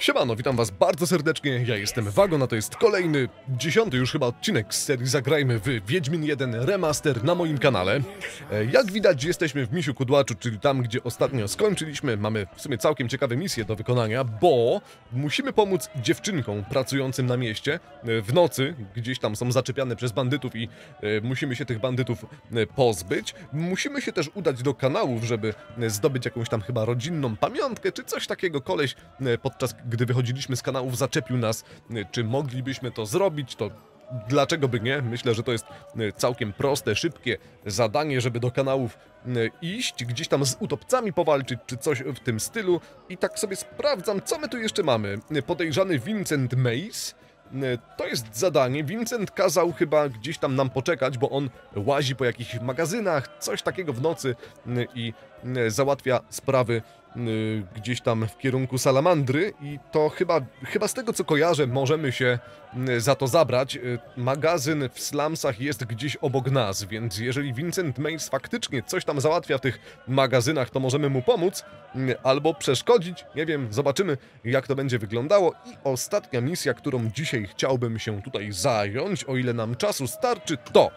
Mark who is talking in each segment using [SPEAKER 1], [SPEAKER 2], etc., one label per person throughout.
[SPEAKER 1] Siemano, witam was bardzo serdecznie, ja jestem Wagon, a to jest kolejny, dziesiąty już chyba odcinek z serii Zagrajmy w Wiedźmin 1 Remaster na moim kanale. E, Jak widać jesteśmy w Misiu Kudłaczu, czyli tam, gdzie ostatnio skończyliśmy. Mamy w sumie całkiem ciekawe misje do wykonania, bo musimy pomóc dziewczynkom pracującym na mieście. E, W nocy gdzieś tam są zaczepiane przez bandytów i e, musimy się tych bandytów pozbyć. Musimy się też udać do kanałów, żeby zdobyć jakąś tam chyba rodzinną pamiątkę, czy coś takiego. Koleś podczas gdy wychodziliśmy z kanałów zaczepił nas, e, czy moglibyśmy to zrobić, to dlaczego by nie? Myślę, że to jest e, całkiem proste, szybkie zadanie, żeby do kanałów e, iść, gdzieś tam z utopcami powalczyć, czy coś w tym stylu. I tak sobie sprawdzam, co my tu jeszcze mamy. Podejrzany Vincent Mace. To jest zadanie. Vincent kazał chyba gdzieś tam nam poczekać, bo on łazi po jakichś magazynach, coś takiego w nocy i załatwia sprawy gdzieś tam w kierunku salamandry i to chyba, chyba z tego co kojarzę możemy się e, za to zabrać. E, Magazyn w slumsach jest gdzieś obok nas, więc jeżeli Vincent Mace faktycznie coś tam załatwia w tych magazynach, to możemy mu pomóc albo przeszkodzić. Nie wiem, zobaczymy jak to będzie wyglądało. I ostatnia misja, którą dzisiaj chciałbym się tutaj zająć, o ile nam czasu starczy, to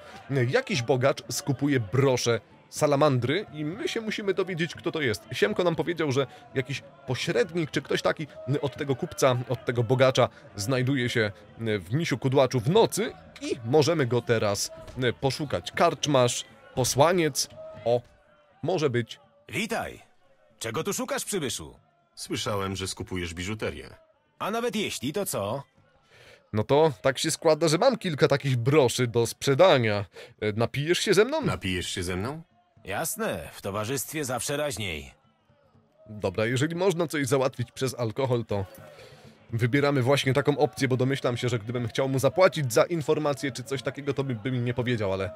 [SPEAKER 1] jakiś bogacz skupuje brosze salamandry i my się musimy dowiedzieć, kto to jest. Siemko nam powiedział, że jakiś pośrednik, czy ktoś taki od tego kupca, od tego bogacza znajduje się w misiu kudłaczu w nocy i możemy go teraz poszukać. Karczmasz, posłaniec, o, może być
[SPEAKER 2] Witaj! Czego tu szukasz, przybyszu?
[SPEAKER 3] Słyszałem, że skupujesz biżuterię.
[SPEAKER 2] A nawet jeśli, to co?
[SPEAKER 1] No to tak się składa, że mam kilka takich broszy do sprzedania. E, Napijesz się ze mną?
[SPEAKER 3] Napijesz się ze mną?
[SPEAKER 2] Jasne, w towarzystwie zawsze raźniej.
[SPEAKER 1] Dobra, jeżeli można coś załatwić przez alkohol, to wybieramy właśnie taką opcję, bo domyślam się, że gdybym chciał mu zapłacić za informację czy coś takiego, to by, by mi nie powiedział, ale... E,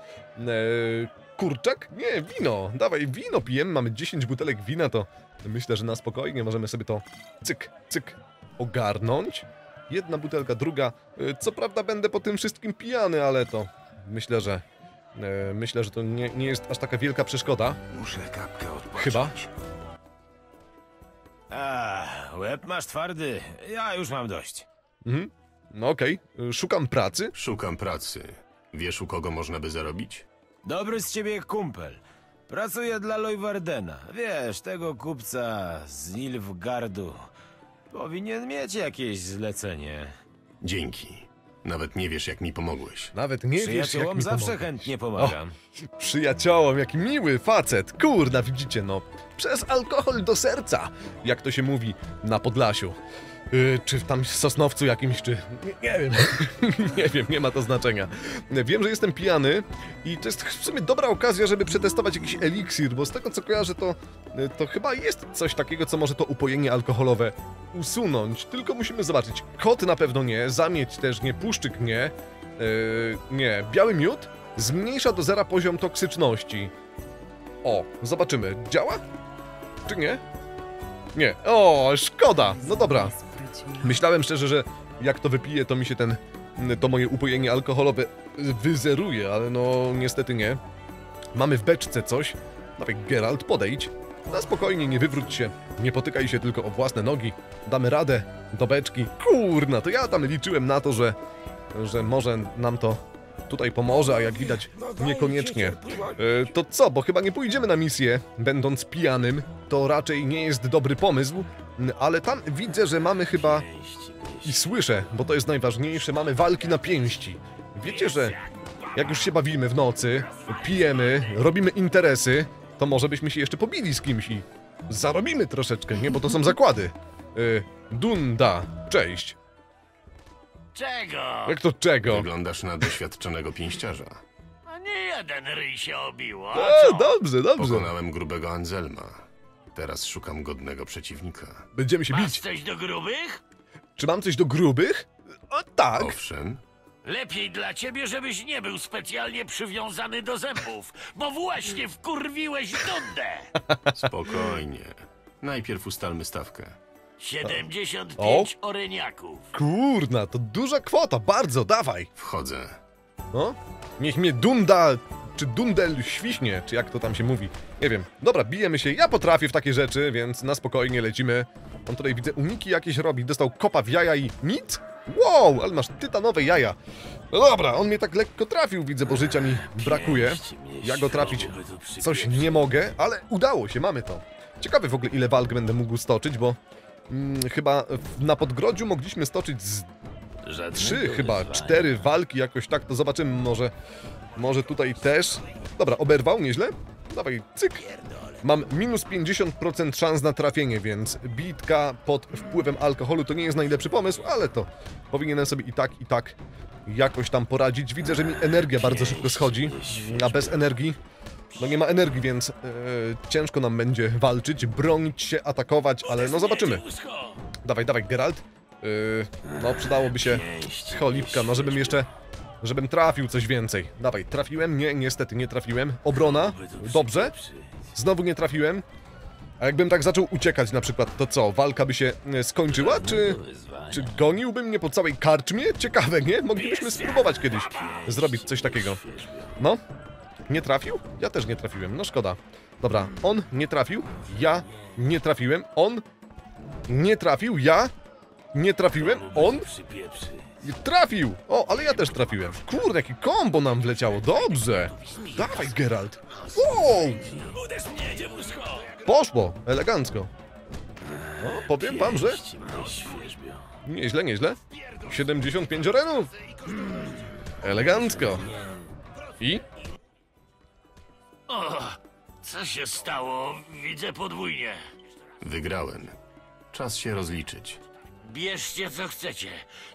[SPEAKER 1] kurczak? Nie, wino. Dawaj, wino pijemy, mamy 10 butelek wina, to myślę, że na spokojnie możemy sobie to cyk, cyk ogarnąć. Jedna butelka, druga. E, Co prawda będę po tym wszystkim pijany, ale to myślę, że... E, myślę, że to nie, nie jest aż taka wielka przeszkoda.
[SPEAKER 3] Muszę kapkę odpocząć.
[SPEAKER 1] Chyba.
[SPEAKER 2] A, łeb masz twardy. Ja już mam dość.
[SPEAKER 1] Mhm. No okej, E, szukam pracy.
[SPEAKER 3] Szukam pracy. Wiesz, u kogo można by zarobić?
[SPEAKER 2] Dobry z ciebie kumpel. Pracuję dla Lojwardena. Wiesz, tego kupca z Nilfgardu. Powinien mieć jakieś zlecenie.
[SPEAKER 3] Dzięki. Nawet nie wiesz, jak mi pomogłeś.
[SPEAKER 1] Nawet nie wiesz, jak
[SPEAKER 2] Przyjaciołom
[SPEAKER 1] mi
[SPEAKER 2] zawsze
[SPEAKER 1] pomogłeś.
[SPEAKER 2] chętnie pomagam.
[SPEAKER 1] Przyjaciołom, jaki miły facet. Kurna, widzicie, no. Przez alkohol do serca, jak to się mówi na Podlasiu. Yy, czy tam w Sosnowcu jakimś, czy... Nie, nie wiem. nie wiem, nie ma to znaczenia. Wiem, że jestem pijany i to jest w sumie dobra okazja, żeby przetestować jakiś eliksir, bo z tego co kojarzę, to, y, to chyba jest coś takiego, co może to upojenie alkoholowe usunąć. Tylko musimy zobaczyć. Kot na pewno nie, zamieć też nie, puszczyk nie. Yy, nie, biały miód zmniejsza do zera poziom toksyczności. O, zobaczymy. Działa? Czy nie? Nie. O, szkoda. No dobra. Myślałem szczerze, że jak to wypiję, to mi się ten, to moje upojenie alkoholowe wyzeruje, ale no niestety nie. Mamy w beczce coś. Dawaj, Geralt, podejdź. Na spokojnie, nie wywróć się. Nie potykaj się tylko o własne nogi. Damy radę do beczki. Kurna, to ja tam liczyłem na to, że, że może nam to tutaj pomoże, a jak widać niekoniecznie. E, to co, bo chyba nie pójdziemy na misję, będąc pijanym. To raczej nie jest dobry pomysł, ale tam widzę, że mamy chyba i słyszę, bo to jest najważniejsze, mamy walki na pięści. Wiecie, że jak już się bawimy w nocy, pijemy, robimy interesy, to może byśmy się jeszcze pobili z kimś i zarobimy troszeczkę, nie? Bo to są zakłady. Y, Dunda, cześć.
[SPEAKER 4] Czego?
[SPEAKER 1] Jak to czego?
[SPEAKER 3] Wyglądasz na doświadczonego pięściarza.
[SPEAKER 4] A nie jeden ryj się obiło. A
[SPEAKER 1] E, dobrze, dobrze.
[SPEAKER 3] Pokonałem grubego Anselma. Teraz szukam godnego przeciwnika.
[SPEAKER 1] Będziemy się
[SPEAKER 4] Masz
[SPEAKER 1] bić.
[SPEAKER 4] coś do grubych?
[SPEAKER 1] Czy mam coś do grubych? O tak.
[SPEAKER 3] Owszem,
[SPEAKER 4] Lepiej dla ciebie, żebyś nie był specjalnie przywiązany do zębów, bo właśnie wkurwiłeś Dundę.
[SPEAKER 3] spokojnie. Najpierw ustalmy stawkę.
[SPEAKER 4] 75 oreniaków.
[SPEAKER 1] Kurna, to duża kwota, bardzo, dawaj.
[SPEAKER 3] Wchodzę.
[SPEAKER 1] No, niech mnie Dunda czy Dundel świśnie, czy jak to tam się mówi. Nie wiem. Dobra, bijemy się. Ja potrafię w takie rzeczy, więc na spokojnie lecimy. On tutaj widzę uniki jakieś robi. Dostał kopa w jaja i nic? Wow, ale masz tytanowe jaja. No dobra, on mnie tak lekko trafił, widzę, bo życia mi brakuje. Ja go trafić coś nie mogę, ale udało się, mamy to. Ciekawy w ogóle ile walk będę mógł stoczyć, bo mm, chyba na Podgrodziu mogliśmy stoczyć z trzy, chyba cztery walki jakoś tak, to zobaczymy może, może tutaj też. Dobra, oberwał, nieźle. Dawaj, cyk. Mam minus 50% szans na trafienie, więc bitka pod wpływem alkoholu to nie jest najlepszy pomysł, ale to powinienem sobie i tak, i tak jakoś tam poradzić. Widzę, że mi energia bardzo szybko schodzi, a bez energii no nie ma energii, więc e, ciężko nam będzie walczyć, bronić się, atakować, ale no zobaczymy. Dawaj, dawaj, Geralt. Yy, no, przydałoby się cholipka, no żebym jeszcze... Żebym trafił coś więcej. Dawaj, trafiłem? Nie, niestety nie trafiłem. Obrona? Dobrze. Znowu nie trafiłem. A jakbym tak zaczął uciekać na przykład, to co? Walka by się e, skończyła, czy... Czy goniłby mnie po całej karczmie? Ciekawe, nie? Moglibyśmy spróbować kiedyś zrobić coś takiego. No. Nie trafił? Ja też nie trafiłem, no szkoda. Dobra, on nie trafił, ja nie trafiłem, on nie trafił, ja nie trafiłem, on trafił! O, ale ja też trafiłem. Kurde, jaki kombo nam wleciało, dobrze! Dawaj, Geralt! Wow! Poszło, elegancko. No, powiem wam, że nieźle, nieźle. 75 orenów! Elegancko. I?
[SPEAKER 4] O, co się stało? Widzę podwójnie.
[SPEAKER 3] Wygrałem. Czas się rozliczyć.
[SPEAKER 4] Bierzcie co chcecie.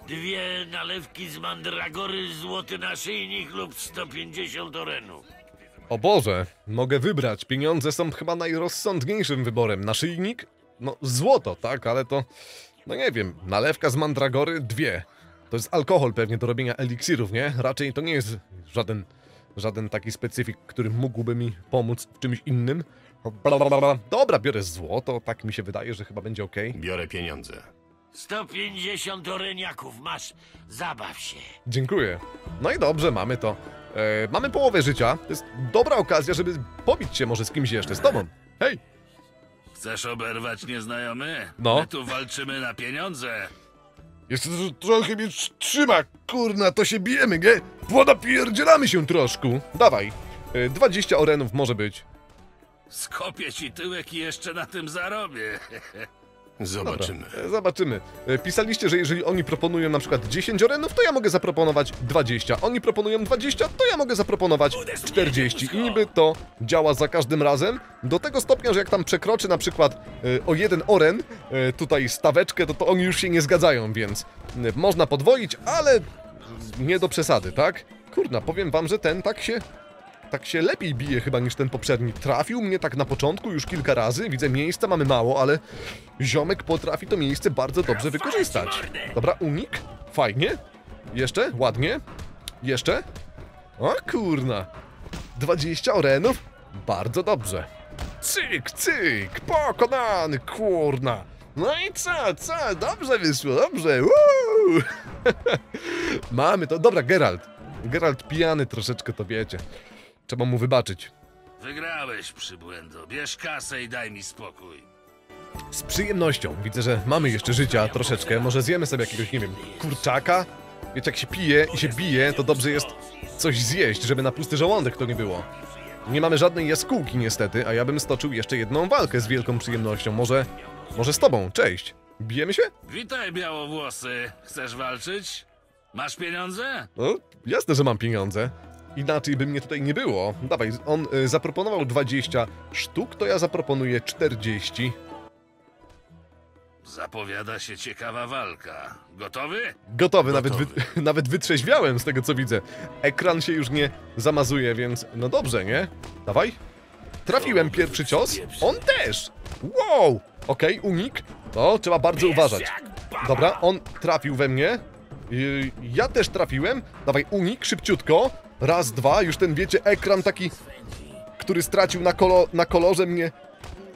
[SPEAKER 4] Dwie nalewki z mandragory, złoty naszyjnik lub 150 orenów.
[SPEAKER 1] O Boże, mogę wybrać. Pieniądze są chyba najrozsądniejszym wyborem. Naszyjnik? No, złoto, tak, ale to... No nie wiem, nalewka z mandragory? Dwie. To jest alkohol pewnie do robienia eliksirów, nie? Raczej to nie jest żaden, żaden taki specyfik, który mógłby mi pomóc w czymś innym. Blablabla. Dobra, biorę złoto, tak mi się wydaje, że chyba będzie ok.
[SPEAKER 3] Biorę pieniądze.
[SPEAKER 4] 150 oreniaków masz. Zabaw się.
[SPEAKER 1] Dziękuję. No i dobrze, mamy to. E, mamy połowę życia. To jest dobra okazja, żeby pobić się może z kimś jeszcze, z tobą. Hej!
[SPEAKER 5] Chcesz oberwać nieznajomy?
[SPEAKER 1] No.
[SPEAKER 5] My tu walczymy na pieniądze.
[SPEAKER 1] Jeszcze tro- trochę mnie trzyma, kurna, to się bijemy, nie? Podapierdzielamy się troszkę. Dawaj, y, 20 orenów może być.
[SPEAKER 5] Skopię ci tyłek i jeszcze na tym zarobię.
[SPEAKER 3] Zobaczymy.
[SPEAKER 1] E, Zobaczymy. E, Pisaliście, że jeżeli oni proponują na przykład 10 orenów, to ja mogę zaproponować 20. Oni proponują 20, to ja mogę zaproponować 40. I niby to działa za każdym razem. Do tego stopnia, że jak tam przekroczy na przykład e, o jeden oren e, tutaj staweczkę, to, to oni już się nie zgadzają, więc można podwoić, ale nie do przesady, tak? Kurna, powiem wam, że ten tak się tak się lepiej bije chyba niż ten poprzedni. Trafił mnie tak na początku już kilka razy, widzę miejsca mamy mało, ale ziomek potrafi to miejsce bardzo dobrze wykorzystać. Dobra, unik, fajnie. Jeszcze, ładnie. Jeszcze. O kurna. 20 orenów, bardzo dobrze. Cyk, cyk, pokonany, kurna. No i co, co, dobrze wyszło, dobrze! Mamy to, dobra, Geralt. Geralt pijany troszeczkę, to wiecie. Trzeba mu wybaczyć.
[SPEAKER 5] Wygrałeś, przybłędo. Bierz kasę i daj mi spokój.
[SPEAKER 1] Z przyjemnością. Widzę, że mamy jeszcze życia troszeczkę. Może zjemy sobie jakiegoś, nie wiem, kurczaka? Wiecie, jak się pije i się bije, to dobrze jest coś zjeść, żeby na pusty żołądek to nie było. Nie mamy żadnej jaskółki niestety, a ja bym stoczył jeszcze jedną walkę z wielką przyjemnością. Może, może z tobą. Cześć. Bijemy się?
[SPEAKER 5] Witaj, białowłosy. Chcesz walczyć? Masz pieniądze?
[SPEAKER 1] No, jasne, że mam pieniądze. Inaczej by mnie tutaj nie było. Dawaj, on y, zaproponował 20 sztuk, to ja zaproponuję 40.
[SPEAKER 5] Zapowiada się ciekawa walka. Gotowy?
[SPEAKER 1] Gotowy, Nawet, wy, nawet wytrzeźwiałem z tego co widzę. Ekran się już nie zamazuje, więc no dobrze, nie? Dawaj. Trafiłem pierwszy cios, on też. Wow! Okej, unik. To trzeba bardzo uważać. Dobra, on trafił we mnie. Yy, Ja też trafiłem. Dawaj, unik, szybciutko. Raz, dwa, już ten, wiecie, ekran taki, który stracił na, kolo, na kolorze mnie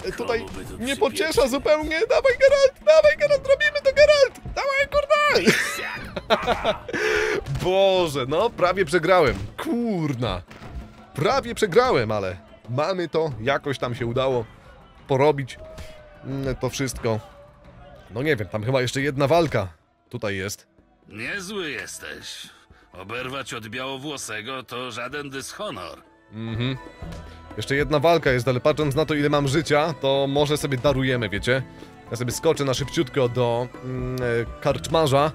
[SPEAKER 1] e, tutaj nie pociesza zupełnie. Dawaj, Geralt, dawaj, Geralt, robimy to, Geralt! Dawaj, kurde! Boże, no, prawie przegrałem. Kurna. prawie przegrałem, ale mamy to, jakoś tam się udało porobić mm, to wszystko. No nie wiem, tam chyba jeszcze jedna walka tutaj jest.
[SPEAKER 5] Niezły jesteś. Oberwać od białowłosego to żaden dyshonor.
[SPEAKER 1] Mhm. Jeszcze jedna walka jest, ale patrząc na to, ile mam życia, to może sobie darujemy, wiecie? Ja sobie skoczę na szybciutko do mm, e, karczmarza,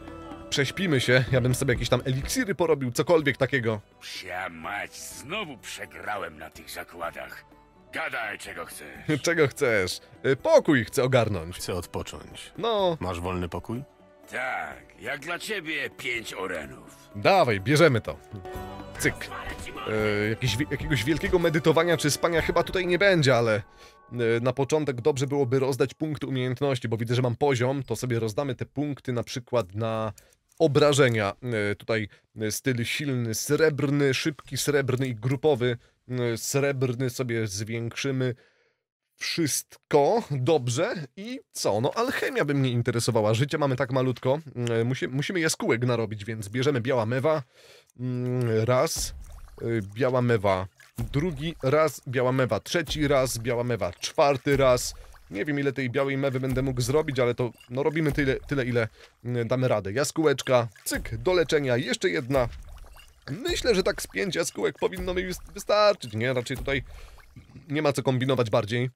[SPEAKER 1] prześpimy się, ja bym sobie jakieś tam eliksiry porobił, cokolwiek takiego.
[SPEAKER 4] Psia mać, znowu przegrałem na tych zakładach. Gadaj, czego chcesz.
[SPEAKER 1] Czego chcesz? E, Pokój chcę ogarnąć.
[SPEAKER 3] Chcę odpocząć.
[SPEAKER 1] No,
[SPEAKER 3] Masz wolny pokój?
[SPEAKER 4] Tak, jak dla ciebie pięć orenów.
[SPEAKER 1] dawaj, bierzemy to. Cyk. E, jakiegoś wielkiego medytowania czy spania chyba tutaj nie będzie, ale e, na początek dobrze byłoby rozdać punkty umiejętności, bo widzę, że mam poziom, to sobie rozdamy te punkty na przykład na obrażenia. E, tutaj styl silny, srebrny, szybki, srebrny i grupowy. E, Srebrny sobie zwiększymy wszystko dobrze i co? No alchemia by mnie interesowała. Życie mamy tak malutko. E, Musi, musimy jaskółek narobić, więc bierzemy biała mewa. Mm, Raz. y, Biała mewa. Drugi raz biała mewa. Trzeci raz biała mewa. Czwarty raz. Nie wiem ile tej białej mewy będę mógł zrobić, ale to no robimy tyle, tyle ile mm, damy radę. Jaskółeczka. Cyk. Do leczenia. Jeszcze jedna. Myślę, że tak z pięć jaskółek powinno mi wys- wystarczyć. Nie, raczej tutaj nie ma co kombinować bardziej.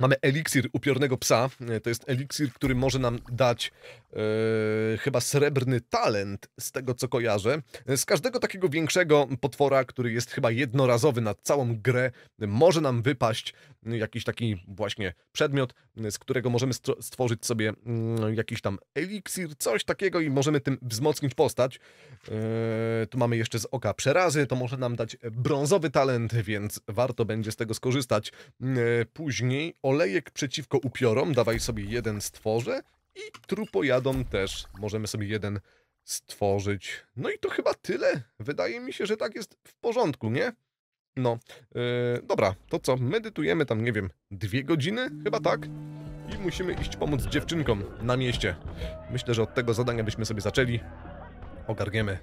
[SPEAKER 1] Mamy eliksir upiornego psa. To jest eliksir, który może nam dać e, chyba srebrny talent, z tego co kojarzę. Z każdego takiego większego potwora, który jest chyba jednorazowy na całą grę, może nam wypaść e, jakiś taki właśnie przedmiot, e, z którego możemy stworzyć sobie mm, jakiś tam eliksir, coś takiego i możemy tym wzmocnić postać. E, tu mamy jeszcze z oka przerazy, to może nam dać brązowy talent, więc warto będzie z tego skorzystać. E, Później olejek przeciwko upiorom, dawaj sobie jeden stworzę i trupojadom też możemy sobie jeden stworzyć. No i to chyba tyle. Wydaje mi się, że tak jest w porządku, nie? No, e, dobra, to co? Medytujemy tam, nie wiem, dwie godziny? Chyba tak? I musimy iść pomóc dziewczynkom na mieście. Myślę, że od tego zadania byśmy sobie zaczęli. Ogarniemy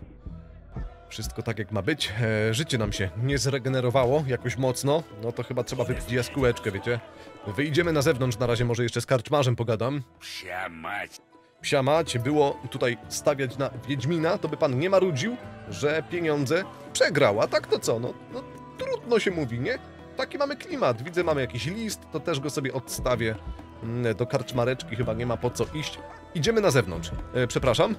[SPEAKER 1] wszystko tak jak ma być. E, życie nam się nie zregenerowało jakoś mocno. No to chyba trzeba wypić jaskółeczkę, wiecie. Wyjdziemy na zewnątrz, na razie może jeszcze z karczmarzem pogadam.
[SPEAKER 4] Psia mać.
[SPEAKER 1] Psia mać, było tutaj stawiać na Wiedźmina, to by pan nie marudził, że pieniądze przegrał. A tak to co? No, no trudno się mówi, nie? Taki mamy klimat. Widzę, mamy jakiś list, to też go sobie odstawię mm, do karczmareczki, chyba nie ma po co iść. Idziemy na zewnątrz. E, przepraszam?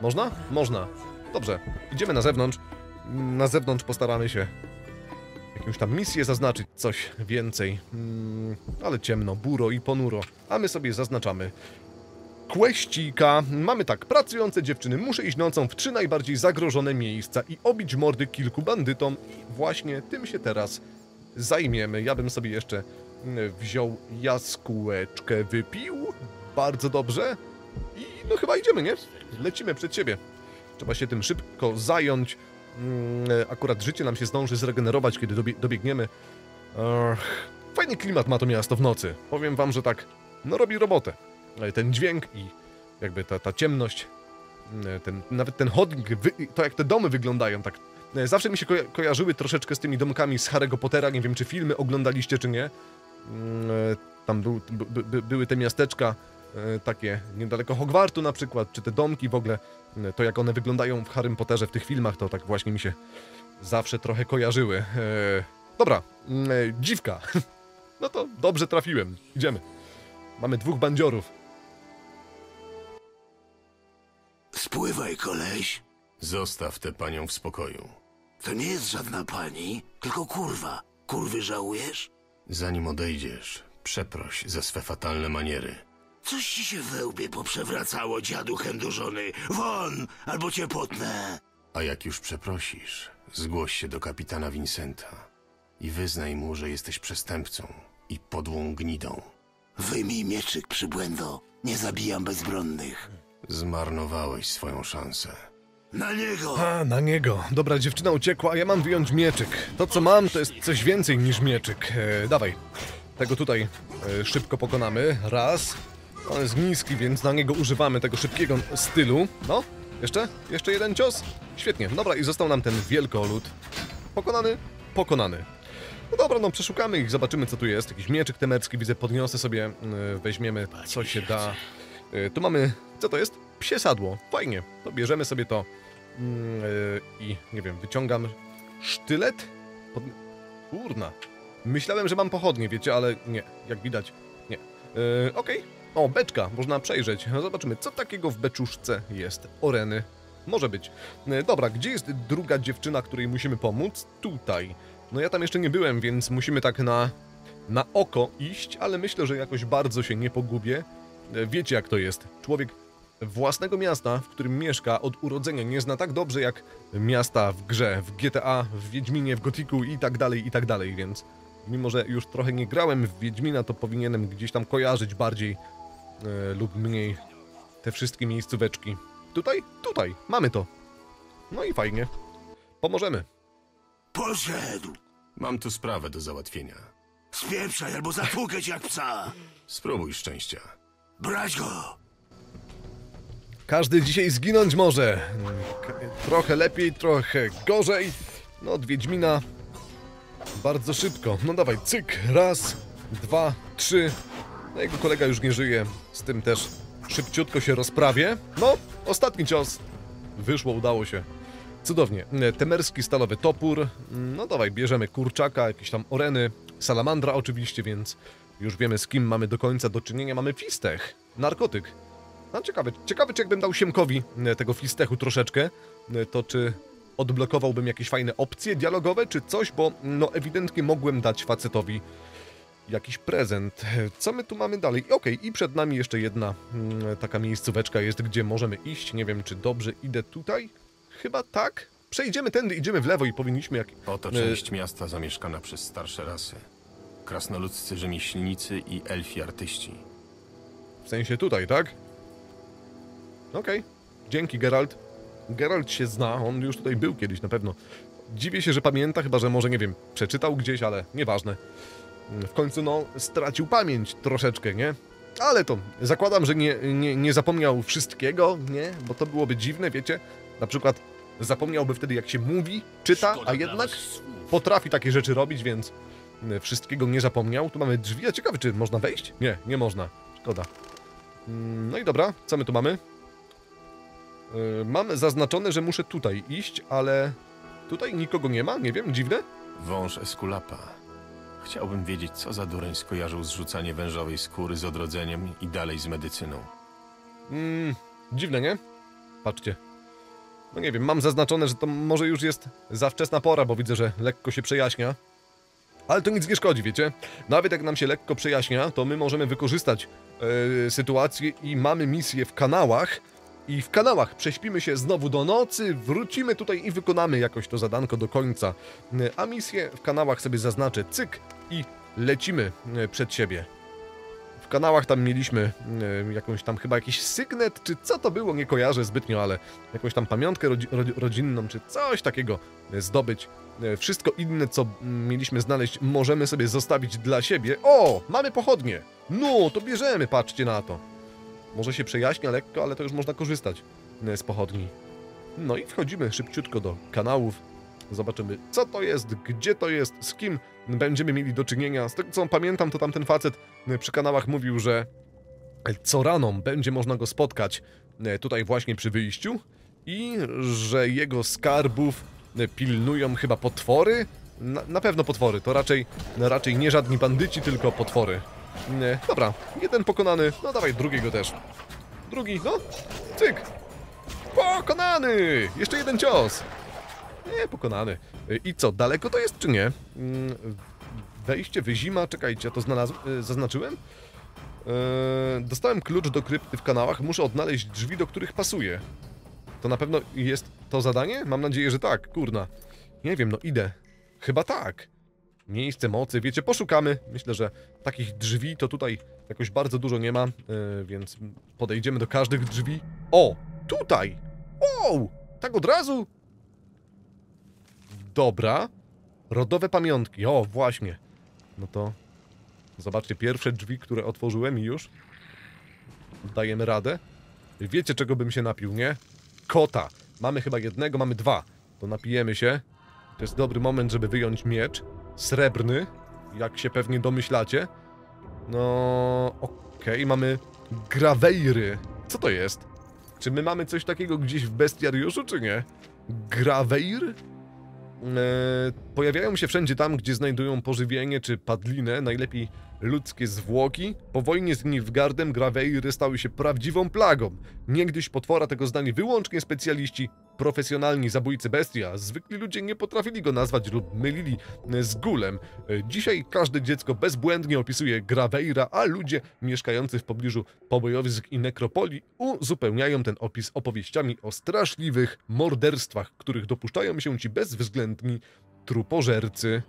[SPEAKER 1] Można? Można. Dobrze, idziemy na zewnątrz. Na zewnątrz postaramy się jakąś tam misję zaznaczyć, coś więcej. Mm, ale ciemno, buro i ponuro. A my sobie zaznaczamy Kłeścika. Mamy tak, pracujące dziewczyny. Muszę iść nocą w trzy najbardziej zagrożone miejsca i obić mordy kilku bandytom. I właśnie tym się teraz zajmiemy. Ja bym sobie jeszcze mm, wziął jaskółeczkę, wypił. Bardzo dobrze. I no chyba idziemy, nie? Lecimy przed siebie. Trzeba się tym szybko zająć. Mm, Akurat życie nam się zdąży zregenerować, kiedy dobie dobiegniemy. Fajny klimat ma to miasto w nocy. Powiem wam, że tak, no robi robotę. E, Ten dźwięk i jakby ta, ta ciemność, e, ten, nawet ten chodnik, to jak te domy wyglądają, tak e, zawsze mi się koja kojarzyły troszeczkę z tymi domkami z Harry'ego Pottera, nie wiem czy filmy oglądaliście czy nie. Mm, e, Tam był, by, by, były te miasteczka e, takie niedaleko Hogwartu na przykład, czy te domki w ogóle, e, to jak one wyglądają w Harrym Potterze, w tych filmach, to tak właśnie mi się zawsze trochę kojarzyły. E, Dobra, mm, e, dziwka. No to dobrze trafiłem, idziemy. Mamy dwóch bandziorów.
[SPEAKER 6] Spływaj, koleś.
[SPEAKER 3] Zostaw tę panią w spokoju.
[SPEAKER 6] To nie jest żadna pani, tylko kurwa. Kurwy żałujesz?
[SPEAKER 3] Zanim odejdziesz, przeproś za swe fatalne maniery.
[SPEAKER 6] Coś ci się we łbie poprzewracało, dziadu chędożony. Won, albo cię potnę.
[SPEAKER 3] A jak już przeprosisz, zgłoś się do kapitana Vincenta i wyznaj mu, że jesteś przestępcą i podłą gnidą.
[SPEAKER 6] Wyjmij mieczyk, przybłędo. Nie zabijam bezbronnych.
[SPEAKER 3] Zmarnowałeś swoją szansę.
[SPEAKER 6] Na niego!
[SPEAKER 1] A, na niego. Dobra, dziewczyna uciekła, a ja mam wyjąć mieczyk. To, co mam, to jest coś więcej niż mieczyk. E, dawaj. Tego tutaj e, szybko pokonamy. Raz. On jest niski, więc na niego używamy tego szybkiego stylu. No, jeszcze? Jeszcze jeden cios? Świetnie. Dobra, i został nam ten wielkolud. Pokonany. pokonany. No dobra, no przeszukamy ich, zobaczymy co tu jest. Jakiś mieczyk temerski, widzę, podniosę sobie, yy, weźmiemy co się da. Yy, tu mamy, co to jest? Psie sadło, fajnie. To bierzemy sobie to yy, i, nie wiem, wyciągam sztylet? Pod... Kurna. Myślałem, że mam pochodnie, wiecie, ale nie, jak widać, nie. Yy, Okej. O, beczka, można przejrzeć. Zobaczymy, co takiego w beczuszce jest. Oreny. Może być. Yy, Dobra, gdzie jest druga dziewczyna, której musimy pomóc? Tutaj. No ja tam jeszcze nie byłem, więc musimy tak na, na oko iść, ale myślę, że jakoś bardzo się nie pogubię. Yy, Wiecie jak to jest. Człowiek własnego miasta, w którym mieszka od urodzenia nie zna tak dobrze jak miasta w grze, w GTA, w Wiedźminie, w Gotiku i tak dalej, i tak dalej, więc mimo, że już trochę nie grałem w Wiedźmina, to powinienem gdzieś tam kojarzyć bardziej e, lub mniej te wszystkie miejscóweczki. Tutaj? Tutaj. Mamy to. No i fajnie. Pomożemy.
[SPEAKER 6] Poszedł!
[SPEAKER 3] Mam tu sprawę do załatwienia.
[SPEAKER 6] Spieprzaj albo cię jak psa!
[SPEAKER 3] Spróbuj szczęścia.
[SPEAKER 6] Brać go!
[SPEAKER 1] Każdy dzisiaj zginąć może. Trochę lepiej, trochę gorzej. No od Wiedźmina bardzo szybko. No dawaj, cyk. Raz, dwa, trzy. No jego kolega już nie żyje. Z tym też szybciutko się rozprawię. No, ostatni cios. Wyszło, udało się. Cudownie. Temerski stalowy topór. No dawaj, bierzemy kurczaka, jakieś tam oreny, salamandra oczywiście, więc już wiemy z kim mamy do końca do czynienia. Mamy fistech, narkotyk. No ciekawe, ciekawe czy jakbym dał Siemkowi e, tego fistechu troszeczkę, e, to czy odblokowałbym jakieś fajne opcje dialogowe, czy coś, bo no ewidentnie mogłem dać facetowi jakiś prezent. Co my tu mamy dalej? Okej, i przed nami jeszcze jedna mm, taka miejscóweczka jest, gdzie możemy iść. Nie wiem, czy dobrze idę tutaj? Chyba tak. Przejdziemy tędy, idziemy w lewo i powinniśmy jak...
[SPEAKER 3] Oto
[SPEAKER 1] E,
[SPEAKER 3] część miasta zamieszkana przez starsze rasy. Krasnoludzcy rzemieślnicy i elfi artyści.
[SPEAKER 1] W sensie tutaj, tak? Okej. Dzięki, Geralt. Geralt się zna, on już tutaj był kiedyś na pewno. Dziwię się, że pamięta, chyba że może, nie wiem, przeczytał gdzieś, ale nieważne. W końcu, no, stracił pamięć troszeczkę, nie? Ale to, zakładam, że nie, nie, nie zapomniał wszystkiego, nie? Bo to byłoby dziwne, wiecie? Na przykład zapomniałby wtedy, jak się mówi, czyta, a jednak potrafi takie rzeczy robić, więc y, wszystkiego nie zapomniał. Tu mamy drzwi, a ciekawe, czy można wejść? Nie, nie można. Szkoda. Mm, No i dobra, co my tu mamy? Yy, Mam zaznaczone, że muszę tutaj iść, ale tutaj nikogo nie ma, nie wiem, dziwne?
[SPEAKER 3] Wąż Eskulapa. Chciałbym wiedzieć, co za dureń skojarzył zrzucanie wężowej skóry z odrodzeniem i dalej z medycyną.
[SPEAKER 1] Mm, dziwne, nie? Patrzcie. No nie wiem, mam zaznaczone, że to może już jest za wczesna pora, bo widzę, że lekko się przejaśnia. Ale to nic nie szkodzi, wiecie? Nawet jak nam się lekko przejaśnia, to my możemy wykorzystać e, sytuację i mamy misję w kanałach. I w kanałach prześpimy się znowu do nocy, wrócimy tutaj i wykonamy jakoś to zadanko do końca. E, A misję w kanałach sobie zaznaczę cyk i lecimy e, przed siebie. W kanałach tam mieliśmy e, jakąś tam chyba jakiś sygnet, czy co to było, nie kojarzę zbytnio, ale jakąś tam pamiątkę rodzi rodzi- rodzinną, czy coś takiego e, zdobyć. Wszystko inne, co mieliśmy znaleźć, możemy sobie zostawić dla siebie. O, mamy pochodnie! No, to bierzemy, patrzcie na to. Może się przejaśnia lekko, ale to już można korzystać z pochodni. No i wchodzimy szybciutko do kanałów. Zobaczymy, co to jest, gdzie to jest, z kim będziemy mieli do czynienia. Z tego co pamiętam, to tamten facet e, przy kanałach mówił, że co rano będzie można go spotkać e, tutaj właśnie przy wyjściu i że jego skarbów pilnują chyba potwory. Na, na pewno potwory, to raczej, raczej nie żadni bandyci, tylko potwory. E, Dobra, jeden pokonany, no dawaj drugiego też. Drugi, no, cyk. Pokonany! Jeszcze jeden cios. Nie, pokonany. E, I co, daleko to jest, czy nie? Mm, Wejście, wyzima, czekajcie, to znalazłem, e, zaznaczyłem? Eee, dostałem klucz do krypty w kanałach, muszę odnaleźć drzwi, do których pasuje. To na pewno jest to zadanie? Mam nadzieję, że tak, kurna. Nie wiem, no idę. Chyba tak. Miejsce mocy, wiecie, poszukamy. Myślę, że takich drzwi to tutaj jakoś bardzo dużo nie ma, eee, więc podejdziemy do każdych drzwi. O, tutaj! Wow! Tak od razu? Dobra. Rodowe pamiątki, o, właśnie. No to Zobaczcie, pierwsze drzwi, które otworzyłem i już dajemy radę. Wiecie, czego bym się napił, nie? Kota. Mamy chyba jednego, mamy dwa. To napijemy się. To jest dobry moment, żeby wyjąć miecz. Srebrny, jak się pewnie domyślacie. No, okej, mamy graweiry. Co to jest? Czy my mamy coś takiego gdzieś w bestiariuszu, czy nie? Graweir? E, pojawiają się wszędzie tam, gdzie znajdują pożywienie czy padlinę, najlepiej ludzkie zwłoki. Po wojnie z Nilfgaardem Graveiry stały się prawdziwą plagą. Niegdyś potwora tego znali wyłącznie specjaliści, profesjonalni zabójcy bestii, a zwykli ludzie nie potrafili go nazwać lub mylili z gulem. E, Dzisiaj każde dziecko bezbłędnie opisuje Graveira, a ludzie mieszkający w pobliżu pobojowisk i nekropolii uzupełniają ten opis opowieściami o straszliwych morderstwach, których dopuszczają się ci bezwzględni trupożercy.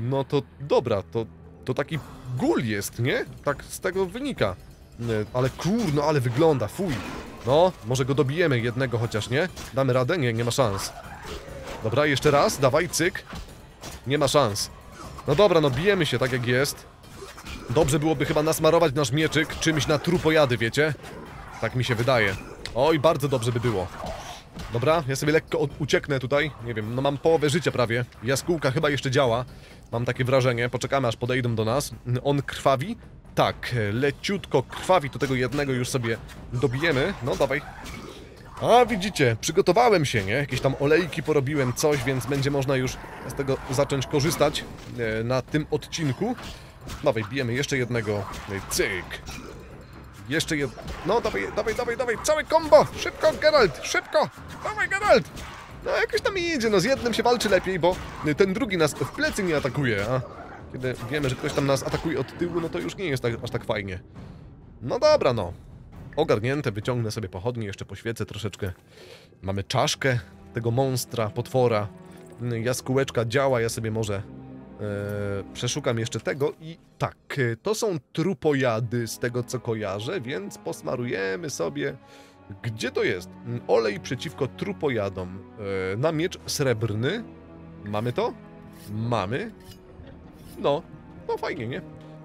[SPEAKER 1] No to dobra, to, to taki gul jest, nie? Tak z tego wynika. Nie, ale kurno, ale wygląda, fuj. No, może go dobijemy jednego chociaż, nie? Damy radę? Nie, nie ma szans. Dobra, jeszcze raz, dawaj, cyk. Nie ma szans. No dobra, no bijemy się tak jak jest. Dobrze byłoby chyba nasmarować nasz mieczyk czymś na trupojady, wiecie? Tak mi się wydaje. Oj, bardzo dobrze by było. Dobra, ja sobie lekko ucieknę tutaj. Nie wiem, no mam połowę życia prawie. Jaskółka chyba jeszcze działa. Mam takie wrażenie. Poczekamy aż podejdą do nas. On krwawi? Tak, leciutko krwawi. To tego jednego już sobie dobijemy. No, dawaj. A, widzicie, przygotowałem się, nie? Jakieś tam olejki porobiłem, coś, więc będzie można już z tego zacząć korzystać e, na tym odcinku. Dawaj, bijemy jeszcze jednego. Cyk. Jeszcze jed... No, dawaj, dawaj, dawaj, dawaj, całe combo! Szybko, Geralt, szybko! Dawaj, Geralt! No, jakoś tam idzie, no z jednym się walczy lepiej, bo ten drugi nas w plecy nie atakuje, a kiedy wiemy, że ktoś tam nas atakuje od tyłu, no to już nie jest tak, aż tak fajnie. No dobra, no. Ogarnięte, wyciągnę sobie pochodnie, jeszcze poświecę troszeczkę. Mamy czaszkę tego monstra, potwora. Jaskółeczka działa, ja sobie może przeszukam jeszcze tego i tak, e, to są trupojady z tego co kojarzę, więc posmarujemy sobie. Gdzie to jest? Mm, Olej przeciwko trupojadom. E, na miecz srebrny. Mamy to? Mamy. No, no fajnie, nie?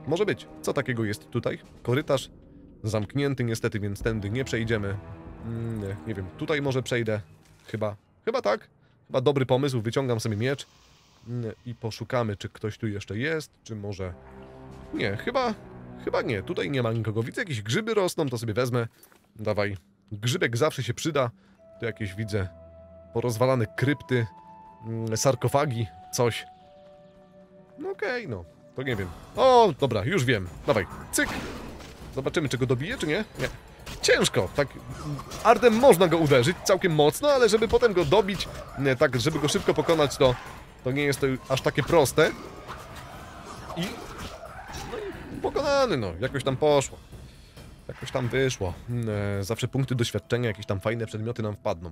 [SPEAKER 1] Może być. Co takiego jest tutaj? Korytarz zamknięty niestety, więc tędy nie przejdziemy. Mm, nie, nie wiem, tutaj może przejdę. Chyba, chyba tak. Chyba dobry pomysł. Wyciągam sobie miecz i poszukamy, czy ktoś tu jeszcze jest, czy może... Nie, chyba, chyba nie. Tutaj nie ma nikogo. Widzę, jakieś grzyby rosną, to sobie wezmę. Dawaj. Grzybek zawsze się przyda. Tu jakieś widzę porozwalane krypty, mm, sarkofagi, coś. No okej, no. To nie wiem. O, dobra, już wiem. Dawaj, cyk. Zobaczymy, czy go dobije, czy nie? Nie. Ciężko, tak. Ardem można go uderzyć całkiem mocno, ale żeby potem go dobić, nie, tak, żeby go szybko pokonać, to, to nie jest to aż takie proste. I. No i pokonany, no. Jakoś tam poszło. Jakoś tam wyszło. E, zawsze punkty doświadczenia, jakieś tam fajne przedmioty nam wpadną.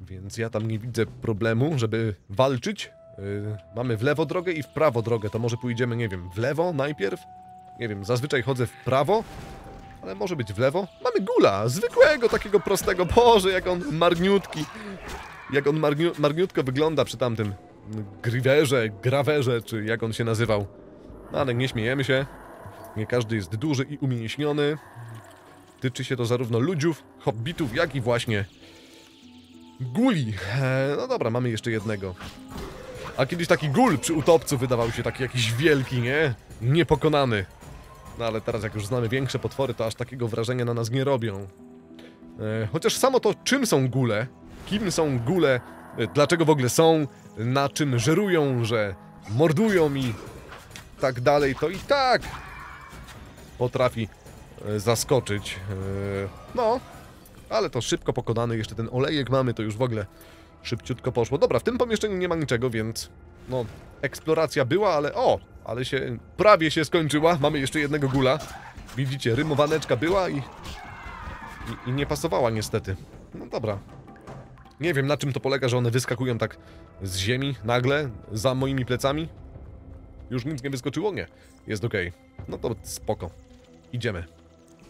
[SPEAKER 1] Więc ja tam nie widzę problemu, żeby walczyć. Yy, mamy w lewo drogę i w prawo drogę. To może pójdziemy, nie wiem, w lewo najpierw? Nie wiem, zazwyczaj chodzę w prawo, ale może być w lewo. Mamy gula, zwykłego, takiego prostego. Boże, jak on marniutki. Jak on marniu, marniutko wygląda przy tamtym griwerze, grawerze, czy jak on się nazywał. No, ale nie śmiejemy się. Nie każdy jest duży i umięśniony. Tyczy się to zarówno ludziów, hobbitów, jak i właśnie guli. E, no dobra, mamy jeszcze jednego. A kiedyś taki gul przy utopcu wydawał się taki jakiś wielki, nie? Niepokonany. No ale teraz jak już znamy większe potwory, to aż takiego wrażenia na nas nie robią. E, chociaż samo to, czym są gule, kim są gule, e, dlaczego w ogóle są, na czym żerują, że mordują i tak dalej, to i tak potrafi e, zaskoczyć. E, no, ale to szybko pokonany, jeszcze ten olejek mamy, to już w ogóle szybciutko poszło. Dobra, w tym pomieszczeniu nie ma niczego, więc no, eksploracja była, ale o, ale się, prawie się skończyła. Mamy jeszcze jednego gula. Widzicie, rymowaneczka była i, i, i nie pasowała niestety. No dobra. Nie wiem na czym to polega, że one wyskakują tak z ziemi nagle, za moimi plecami. Już nic nie wyskoczyło? Nie. Jest okej. No to spoko. Idziemy.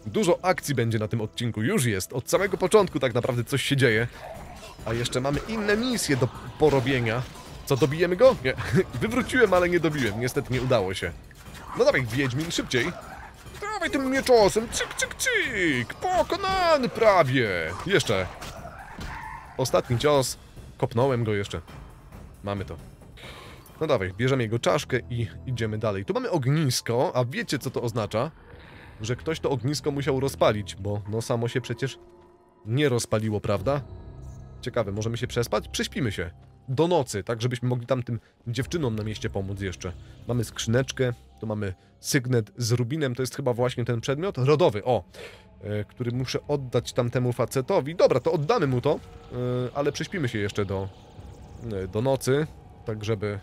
[SPEAKER 1] Dużo akcji będzie na tym odcinku, już jest. Od samego początku tak naprawdę coś się dzieje. A jeszcze mamy inne misje do porobienia. Co, dobijemy go? Nie. Wywróciłem, ale nie dobiłem. Niestety nie udało się. No dawaj, Wiedźmin, szybciej. Dawaj tym mieczosem. Cyk, cyk, cyk. Pokonany prawie. Jeszcze. Ostatni cios. Kopnąłem go jeszcze. mamy to. No dawaj, bierzemy jego czaszkę i idziemy dalej. Tu mamy ognisko, a wiecie co to oznacza? Że ktoś to ognisko musiał rozpalić, bo no samo się przecież nie rozpaliło, prawda? Ciekawe, możemy się przespać? Prześpimy się. Do nocy, tak żebyśmy mogli tam tym dziewczynom na mieście pomóc jeszcze. Mamy skrzyneczkę, tu mamy sygnet z rubinem, to jest chyba właśnie ten przedmiot rodowy, o, który muszę oddać tamtemu facetowi. Dobra, to oddamy mu to, e, ale prześpimy się jeszcze do, e, do nocy, tak żeby,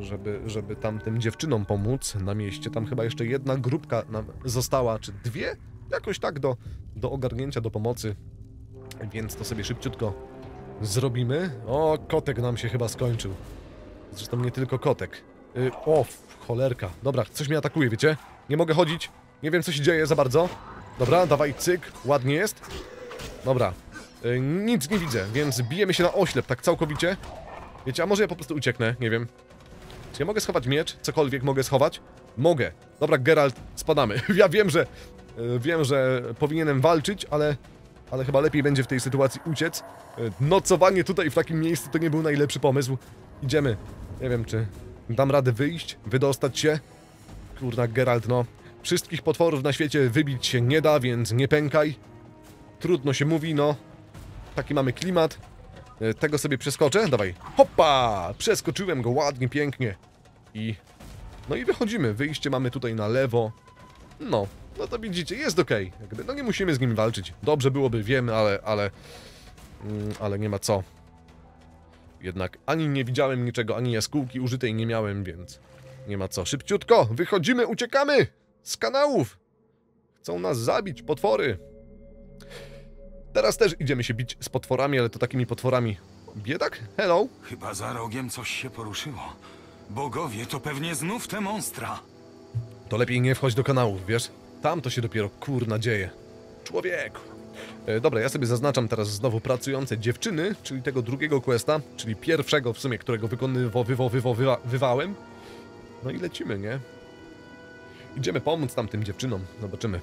[SPEAKER 1] żeby, żeby tamtym dziewczynom pomóc na mieście. Tam chyba jeszcze jedna grupka nam została, czy dwie? Jakoś tak do, do ogarnięcia, do pomocy. Więc to sobie szybciutko zrobimy. O, kotek nam się chyba skończył. Zresztą nie tylko kotek. Y, o, cholerka. Dobra, coś mnie atakuje, wiecie? Nie mogę chodzić. Nie wiem, co się dzieje za bardzo. Dobra, dawaj, cyk. Ładnie jest. Dobra. Y, nic nie widzę, więc bijemy się na oślep, tak całkowicie. Wiecie, a może ja po prostu ucieknę? Nie wiem. Czy ja mogę schować miecz? Cokolwiek mogę schować? Mogę. Dobra, Geralt, spadamy. Ja wiem, że... y, Wiem, że powinienem walczyć, ale... Ale chyba lepiej będzie w tej sytuacji uciec. Y, Nocowanie tutaj w takim miejscu to nie był najlepszy pomysł. Idziemy. Nie wiem, czy dam radę wyjść, wydostać się. Kurna, Geralt, no. Wszystkich potworów na świecie wybić się nie da, więc nie pękaj. Trudno się mówi, no. Taki mamy klimat. E, Tego sobie przeskoczę. Dawaj. Hoppa! Przeskoczyłem go ładnie, pięknie. I... No i wychodzimy. Wyjście mamy tutaj na lewo. No. No to widzicie, jest. Jakby, No nie musimy z nim walczyć. Dobrze byłoby, wiemy, ale... ale... mm, Ale nie ma co. Jednak ani nie widziałem niczego, ani jaskółki użytej nie miałem, więc... Nie ma co. Szybciutko! Wychodzimy, uciekamy! Z kanałów! Chcą nas zabić, potwory! Teraz też idziemy się bić z potworami, ale to takimi potworami. Biedak? Hello?
[SPEAKER 7] Chyba za rogiem coś się poruszyło. Bogowie to pewnie znów te monstra.
[SPEAKER 1] To lepiej nie wchodź do kanałów, wiesz? Tam to się dopiero kurna dzieje. Człowieku. E, dobra, ja sobie zaznaczam teraz znowu pracujące dziewczyny, czyli tego drugiego questa, czyli pierwszego w sumie, którego wykonywowywałem. No i lecimy, nie? Idziemy pomóc tamtym dziewczynom, zobaczymy.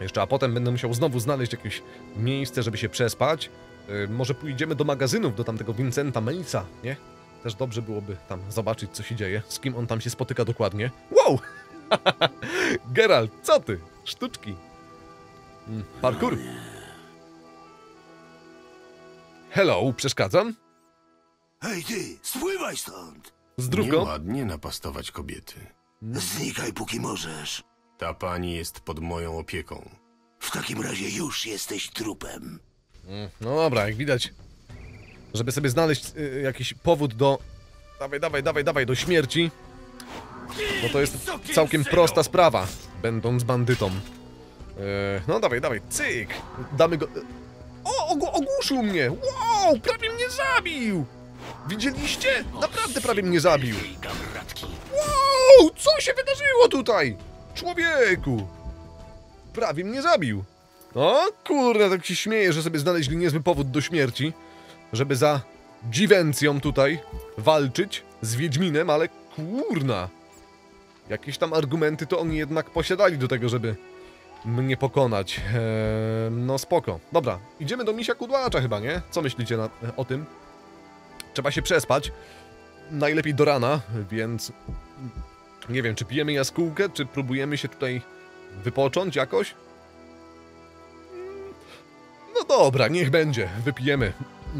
[SPEAKER 1] Jeszcze, a potem będę musiał znowu znaleźć jakieś miejsce, żeby się przespać. E, może pójdziemy do magazynów, do tamtego Vincenta Mace'a, nie? Też dobrze byłoby tam zobaczyć, co się dzieje, z kim on tam się spotyka dokładnie. Wow! Geralt, co ty? Sztuczki. Mm, Parkour. Hello, przeszkadzam?
[SPEAKER 6] Hej ty, spływaj stąd!
[SPEAKER 1] Zdrówko?
[SPEAKER 3] Nieładnie napastować kobiety.
[SPEAKER 6] Znikaj póki możesz.
[SPEAKER 3] Ta pani jest pod moją opieką.
[SPEAKER 6] W takim razie już jesteś trupem.
[SPEAKER 1] No dobra, jak widać, żeby sobie znaleźć y, jakiś powód do... Dawaj, dawaj, dawaj, dawaj, do śmierci. No to jest całkiem prosta sprawa, będąc bandytą. E, no dawaj, dawaj, cyk! Damy go... O, ogł ogłuszył mnie! Wow, prawie mnie zabił! Widzieliście? Naprawdę prawie mnie zabił! Wow, co się wydarzyło tutaj? Człowieku! Prawie mnie zabił. O kurde, tak się śmieję, że sobie znaleźli niezły powód do śmierci, żeby za dziwencją tutaj walczyć z Wiedźminem, ale kurna. Jakieś tam argumenty to oni jednak posiadali do tego, żeby mnie pokonać. Eee, no spoko. Dobra, idziemy do misia kudłacza chyba, nie? Co myślicie na, o tym? Trzeba się przespać. Najlepiej do rana, więc... Nie wiem, czy pijemy jaskółkę, czy próbujemy się tutaj wypocząć jakoś? No dobra, niech będzie, wypijemy.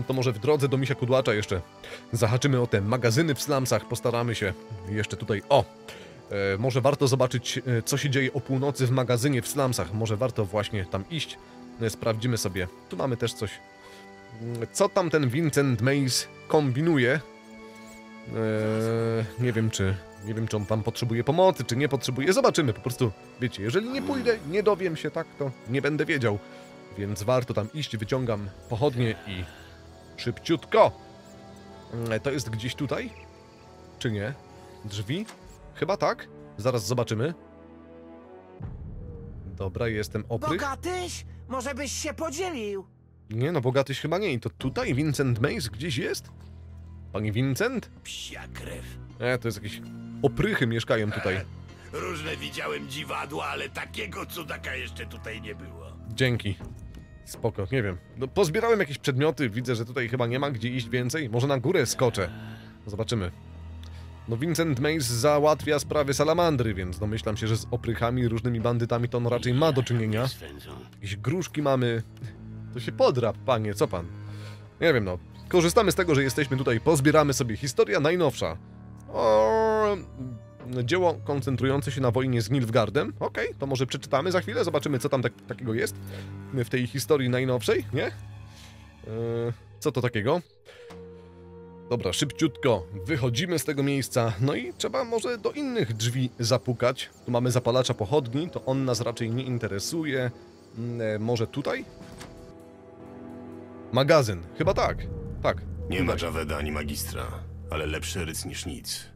[SPEAKER 1] To może w drodze do misia kudłacza jeszcze zahaczymy o te magazyny w slumsach, postaramy się jeszcze tutaj, o! E, może warto zobaczyć, e, co się dzieje o północy w magazynie w slumsach, może warto właśnie tam iść, e, sprawdzimy sobie. Tu mamy też coś, co tam ten Vincent Mace kombinuje. Eee, nie wiem, czy nie wiem, czy on tam potrzebuje pomocy, czy nie potrzebuje. Zobaczymy, po prostu, wiecie, jeżeli nie pójdę, nie dowiem się tak, to nie będę wiedział. Więc warto tam iść, wyciągam pochodnie i szybciutko. Mm, To jest gdzieś tutaj? Czy nie? Drzwi? Chyba tak. Zaraz zobaczymy. Dobra, jestem oprych.
[SPEAKER 8] Bogatyś? Może byś się podzielił?
[SPEAKER 1] Nie no, bogatyś chyba nie. I to tutaj Vincent Mace gdzieś jest? Panie Vincent?
[SPEAKER 6] Psia krew.
[SPEAKER 1] E, to jest jakieś oprychy mieszkają tutaj.
[SPEAKER 6] Różne widziałem dziwadła, ale takiego cudaka jeszcze tutaj nie było.
[SPEAKER 1] Dzięki. Spoko, nie wiem. No, pozbierałem jakieś przedmioty, widzę, że tutaj chyba nie ma gdzie iść więcej. Może na górę skoczę. Zobaczymy. No Vincent Mace załatwia sprawy salamandry, więc domyślam się, że z oprychami, różnymi bandytami to on raczej ma do czynienia. Jakieś gruszki mamy. To się podrap, panie, co pan? Nie wiem, no. Korzystamy z tego, że jesteśmy tutaj, pozbieramy sobie historia najnowsza. O, dzieło koncentrujące się na wojnie z Nilfgaardem. Okej, to może przeczytamy za chwilę, zobaczymy, co tam tak, takiego jest w tej historii najnowszej, nie? Eee, co to takiego? Dobra, szybciutko wychodzimy z tego miejsca, no i trzeba może do innych drzwi zapukać. Tu mamy zapalacza pochodni, to on nas raczej nie interesuje. E, może tutaj? Magazyn, chyba tak. Tak.
[SPEAKER 3] Nie ma Javeda ani magistra, ale lepszy ryc niż nic.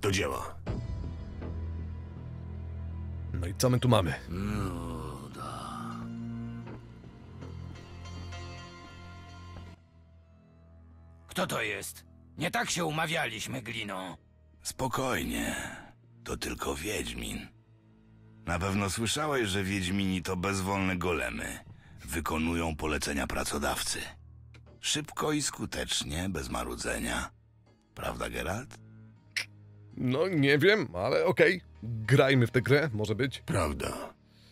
[SPEAKER 3] Do dzieła.
[SPEAKER 1] No i co my tu mamy?
[SPEAKER 9] Kto to jest? Nie tak się umawialiśmy, Glino.
[SPEAKER 6] Spokojnie. To tylko Wiedźmin. Na pewno słyszałeś, że Wiedźmini to bezwolne golemy. Wykonują polecenia pracodawcy. Szybko i skutecznie, bez marudzenia. Prawda, Geralt?
[SPEAKER 1] No nie wiem, ale okej. Grajmy w tę grę, może być.
[SPEAKER 3] Prawda.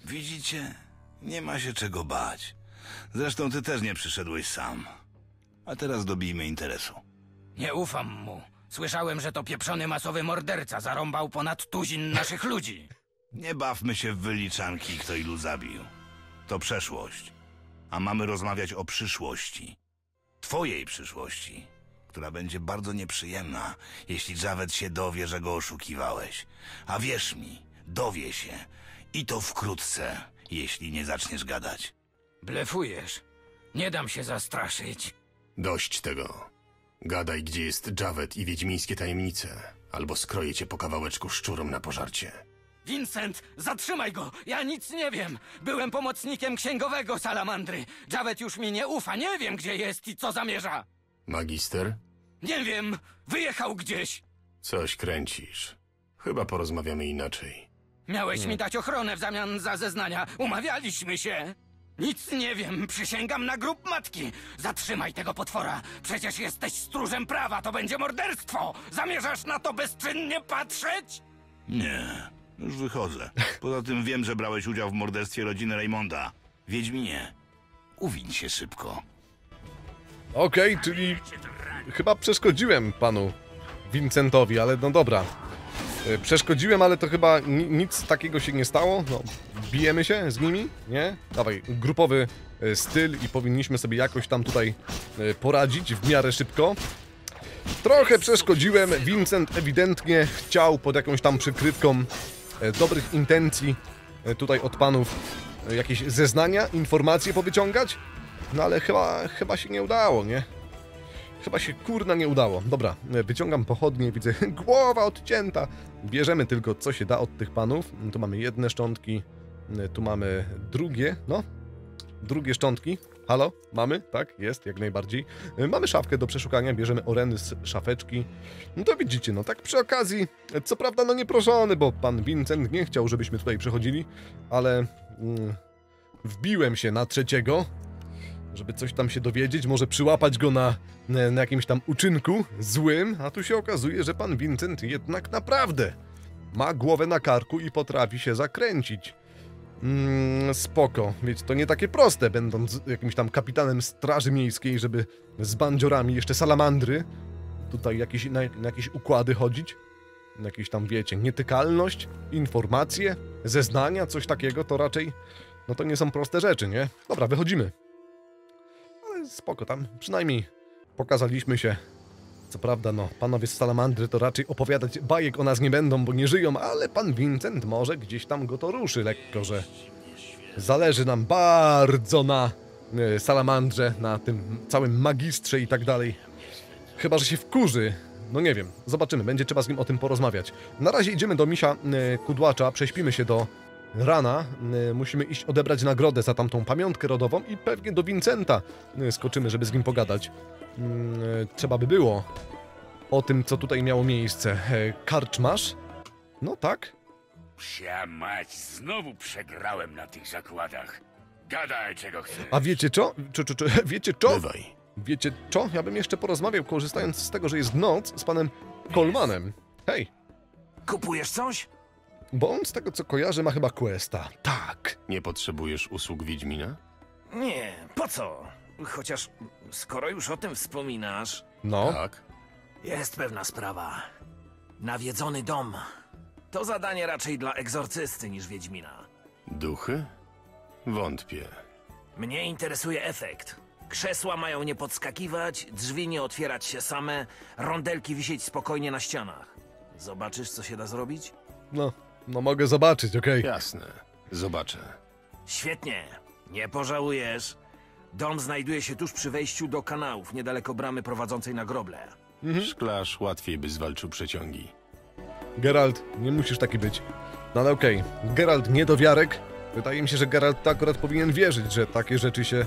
[SPEAKER 6] Widzicie? Nie ma się czego bać. Zresztą ty też nie przyszedłeś sam. A teraz dobijmy interesu.
[SPEAKER 9] Nie ufam mu. Słyszałem, że to pieprzony masowy morderca zarąbał ponad tuzin naszych ludzi.
[SPEAKER 6] Nie bawmy się w wyliczanki, kto ilu zabił. To przeszłość. A mamy rozmawiać o przyszłości. Twojej przyszłości, która będzie bardzo nieprzyjemna, jeśli Javed się dowie, że go oszukiwałeś. A wierz mi, dowie się. I to wkrótce, jeśli nie zaczniesz gadać.
[SPEAKER 9] Blefujesz. Nie dam się zastraszyć.
[SPEAKER 3] Dość tego. Gadaj, gdzie jest Javed i wiedźmińskie tajemnice, albo skroję cię po kawałeczku szczurom na pożarcie.
[SPEAKER 9] Vincent, zatrzymaj go! Ja nic nie wiem! Byłem pomocnikiem księgowego salamandry. Javet już mi nie ufa, nie wiem gdzie jest i co zamierza.
[SPEAKER 3] Magister?
[SPEAKER 9] Nie wiem, wyjechał gdzieś.
[SPEAKER 3] Coś kręcisz. Chyba porozmawiamy inaczej.
[SPEAKER 9] Miałeś mi dać ochronę w zamian za zeznania. Umawialiśmy się. Nic nie wiem, przysięgam na grób matki. Zatrzymaj tego potwora. Przecież jesteś stróżem prawa, to będzie morderstwo. Zamierzasz na to bezczynnie patrzeć?
[SPEAKER 6] Nie, już wychodzę. Poza tym wiem, że brałeś udział w morderstwie rodziny Raymonda. Wiedźminie, uwiń się szybko.
[SPEAKER 1] Okej, czyli chyba przeszkodziłem panu Vincentowi, ale no dobra. E, Przeszkodziłem, ale to chyba ni nic takiego się nie stało. No, bijemy się z nimi, nie? Dawaj, grupowy e, styl i powinniśmy sobie jakoś tam tutaj e, poradzić w miarę szybko. Trochę przeszkodziłem. Vincent ewidentnie chciał pod jakąś tam przykrywką dobrych intencji e, tutaj od panów e, jakieś zeznania, informacje powyciągać. No ale chyba, chyba się nie udało, nie? Chyba się kurna nie udało. Dobra, e, wyciągam pochodnie, widzę głowa odcięta. Bierzemy tylko co się da od tych panów. Tu mamy jedne szczątki, e, tu mamy drugie, no. Drugie szczątki. Halo? Mamy? Tak, jest, jak najbardziej. E, Mamy szafkę do przeszukania, bierzemy oreny z szafeczki. No to widzicie, no tak przy okazji, co prawda no nieproszony, bo pan Vincent nie chciał, żebyśmy tutaj przechodzili, ale mm, wbiłem się na trzeciego, żeby coś tam się dowiedzieć, może przyłapać go na, na jakimś tam uczynku złym, a tu się okazuje, że pan Vincent jednak naprawdę ma głowę na karku i potrafi się zakręcić. Mm, spoko, wiecie, to nie takie proste, będąc jakimś tam kapitanem straży miejskiej, żeby z bandziorami, jeszcze salamandry, tutaj jakieś, na, na jakieś układy chodzić. Na jakieś tam, wiecie, nietykalność, informacje, zeznania, coś takiego, to raczej, no to nie są proste rzeczy, nie? Dobra, wychodzimy. Ale spoko, tam przynajmniej pokazaliśmy się. Co prawda, no, panowie z Salamandry to raczej opowiadać bajek o nas nie będą, bo nie żyją, ale pan Vincent może gdzieś tam go to ruszy lekko, że zależy nam bardzo na e, Salamandrze, na tym całym magistrze i tak dalej. Chyba, że się wkurzy. No nie wiem, zobaczymy, będzie trzeba z nim o tym porozmawiać. Na razie idziemy do misia e, Kudłacza, prześpimy się do rana. E, musimy iść odebrać nagrodę za tamtą pamiątkę rodową i pewnie do Vincenta e, skoczymy, żeby z nim pogadać. Mm, e, Trzeba by było o tym, co tutaj miało miejsce. E, Karczmasz? No tak.
[SPEAKER 4] Psia mać, znowu przegrałem na tych zakładach. Gadaj, czego chcesz.
[SPEAKER 1] A wiecie co? Czy, czy, czy, wiecie co?
[SPEAKER 3] Bywaj.
[SPEAKER 1] Wiecie co? Ja bym jeszcze porozmawiał, korzystając z tego, że jest noc, z panem Colmanem. Hej,
[SPEAKER 8] Kupujesz coś?
[SPEAKER 1] Bo on z tego co kojarzę ma chyba questa. Tak.
[SPEAKER 3] Nie potrzebujesz usług Wiedźmina?
[SPEAKER 10] Nie, po co? Chociaż skoro już o tym wspominasz,
[SPEAKER 1] No.
[SPEAKER 3] Tak.
[SPEAKER 10] jest pewna sprawa. Nawiedzony dom. To zadanie raczej dla egzorcysty niż Wiedźmina.
[SPEAKER 3] Duchy? Wątpię.
[SPEAKER 10] Mnie interesuje efekt. Krzesła mają nie podskakiwać, drzwi nie otwierać się same, rondelki wisieć spokojnie na ścianach. Zobaczysz, co się da zrobić?
[SPEAKER 1] No, no mogę zobaczyć, okej.
[SPEAKER 3] Jasne. Zobaczę.
[SPEAKER 10] Świetnie, nie pożałujesz. Dom znajduje się tuż przy wejściu do kanałów, niedaleko bramy prowadzącej na groble.
[SPEAKER 3] Szklarz łatwiej by zwalczył przeciągi.
[SPEAKER 1] Geralt, nie musisz taki być. No ale okej, Geralt niedowiarek. Wydaje mi się, że Geralt akurat powinien wierzyć, że takie rzeczy się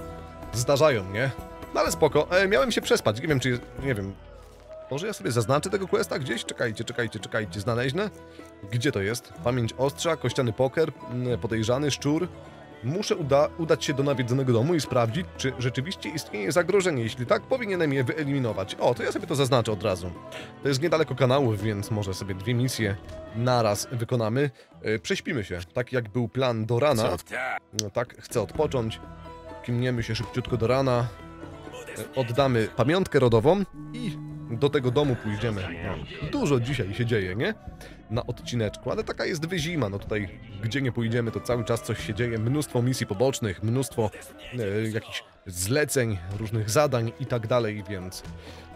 [SPEAKER 1] zdarzają, nie? No ale spoko, e, miałem się przespać, nie wiem czy, jest- nie wiem, może ja sobie zaznaczę tego questa gdzieś? Czekajcie, czekajcie, czekajcie, znaleźnę? Gdzie to jest? Pamięć ostrza, kościany poker, mm, podejrzany, szczur. Muszę uda udać się do nawiedzonego domu i sprawdzić, czy rzeczywiście istnieje zagrożenie. Jeśli tak, powinienem je wyeliminować. O, to ja sobie to zaznaczę od razu. To jest niedaleko kanałów, więc może sobie dwie misje naraz wykonamy. E, Prześpimy się, tak jak był plan do rana. No tak, chcę odpocząć. Kimniemy się szybciutko do rana. E, Oddamy pamiątkę rodową i do tego domu pójdziemy. No, dużo dzisiaj się dzieje, nie? Na odcineczku, ale taka jest wyzima. No tutaj, gdzie nie pójdziemy, to cały czas coś się dzieje. Mnóstwo misji pobocznych, mnóstwo e, jakichś zleceń, różnych zadań i tak dalej, więc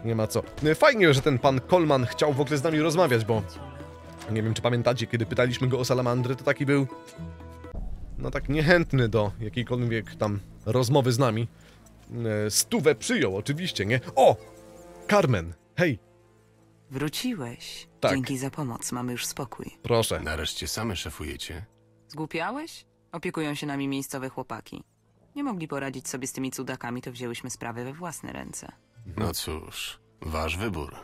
[SPEAKER 1] nie ma co. E, Fajnie, że ten pan Kolman chciał w ogóle z nami rozmawiać, bo nie wiem, czy pamiętacie, kiedy pytaliśmy go o salamandry, to taki był no tak niechętny do jakiejkolwiek tam rozmowy z nami. E, Stówę przyjął, oczywiście, nie? O! Carmen, hej,
[SPEAKER 11] Wróciłeś.
[SPEAKER 1] Tak.
[SPEAKER 11] Dzięki za pomoc, mamy już spokój.
[SPEAKER 1] proszę.
[SPEAKER 3] Nareszcie same szefujecie.
[SPEAKER 11] Zgłupiałeś? Opiekują się nami miejscowe chłopaki. Nie mogli poradzić sobie z tymi cudakami, to wzięłyśmy sprawę we własne ręce.
[SPEAKER 3] No cóż, wasz wybór.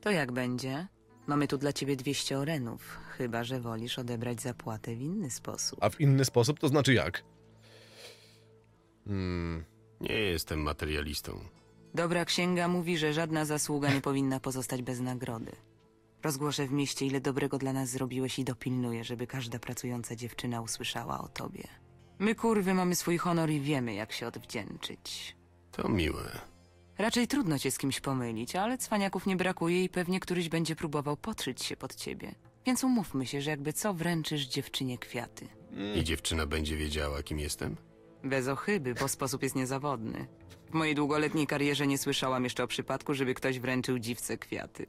[SPEAKER 11] To jak będzie? Mamy tu dla ciebie 200 orenów, chyba że wolisz odebrać zapłatę w inny sposób.
[SPEAKER 1] A w inny sposób to znaczy jak? Hmm,
[SPEAKER 3] Nie jestem materialistą.
[SPEAKER 11] Dobra księga mówi, że żadna zasługa nie powinna pozostać bez nagrody. Rozgłoszę w mieście, ile dobrego dla nas zrobiłeś i dopilnuję, żeby każda pracująca dziewczyna usłyszała o tobie. My kurwy mamy swój honor i wiemy, jak się odwdzięczyć.
[SPEAKER 3] To miłe.
[SPEAKER 11] Raczej trudno cię z kimś pomylić, ale cwaniaków nie brakuje i pewnie któryś będzie próbował podszyć się pod ciebie. Więc umówmy się, że jakby co wręczysz dziewczynie kwiaty.
[SPEAKER 3] I dziewczyna będzie wiedziała, kim jestem?
[SPEAKER 11] Bez ochyby, bo sposób jest niezawodny. W mojej długoletniej karierze nie słyszałam jeszcze o przypadku, żeby ktoś wręczył dziwce kwiaty.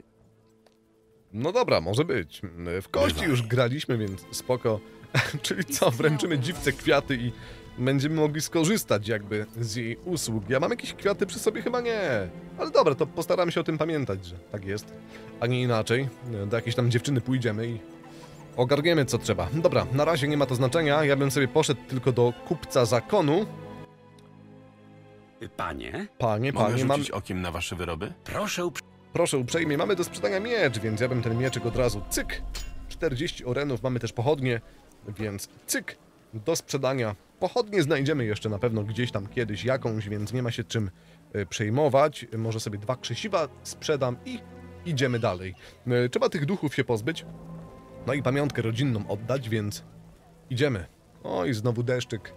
[SPEAKER 1] no dobra, może być. W kości
[SPEAKER 3] Bywaj.
[SPEAKER 1] już graliśmy, więc spoko. Czyli co, wręczymy dziwce kwiaty i będziemy mogli skorzystać jakby z jej usług. Ja mam jakieś kwiaty przy sobie? Chyba nie. Ale dobra, to postaram się o tym pamiętać, że tak jest. A nie inaczej. Do jakiejś tam dziewczyny pójdziemy i ogarniemy co trzeba. Dobra, na razie nie ma to znaczenia. Ja bym sobie poszedł tylko do kupca zakonu.
[SPEAKER 12] Panie,
[SPEAKER 1] Panie,
[SPEAKER 3] Mogę
[SPEAKER 1] panie, mam...
[SPEAKER 3] rzucić okiem na wasze wyroby?
[SPEAKER 12] proszę uprz-
[SPEAKER 1] Proszę uprzejmie, mamy do sprzedania miecz, więc ja bym ten mieczek od razu cyk. 40 orenów, mamy też pochodnie, więc cyk do sprzedania. Pochodnie znajdziemy jeszcze na pewno gdzieś tam kiedyś jakąś, więc nie ma się czym e, przejmować. Może sobie dwa krzesiwa sprzedam i idziemy dalej. E, Trzeba tych duchów się pozbyć. No i pamiątkę rodzinną oddać, więc idziemy. Oj, znowu deszczyk.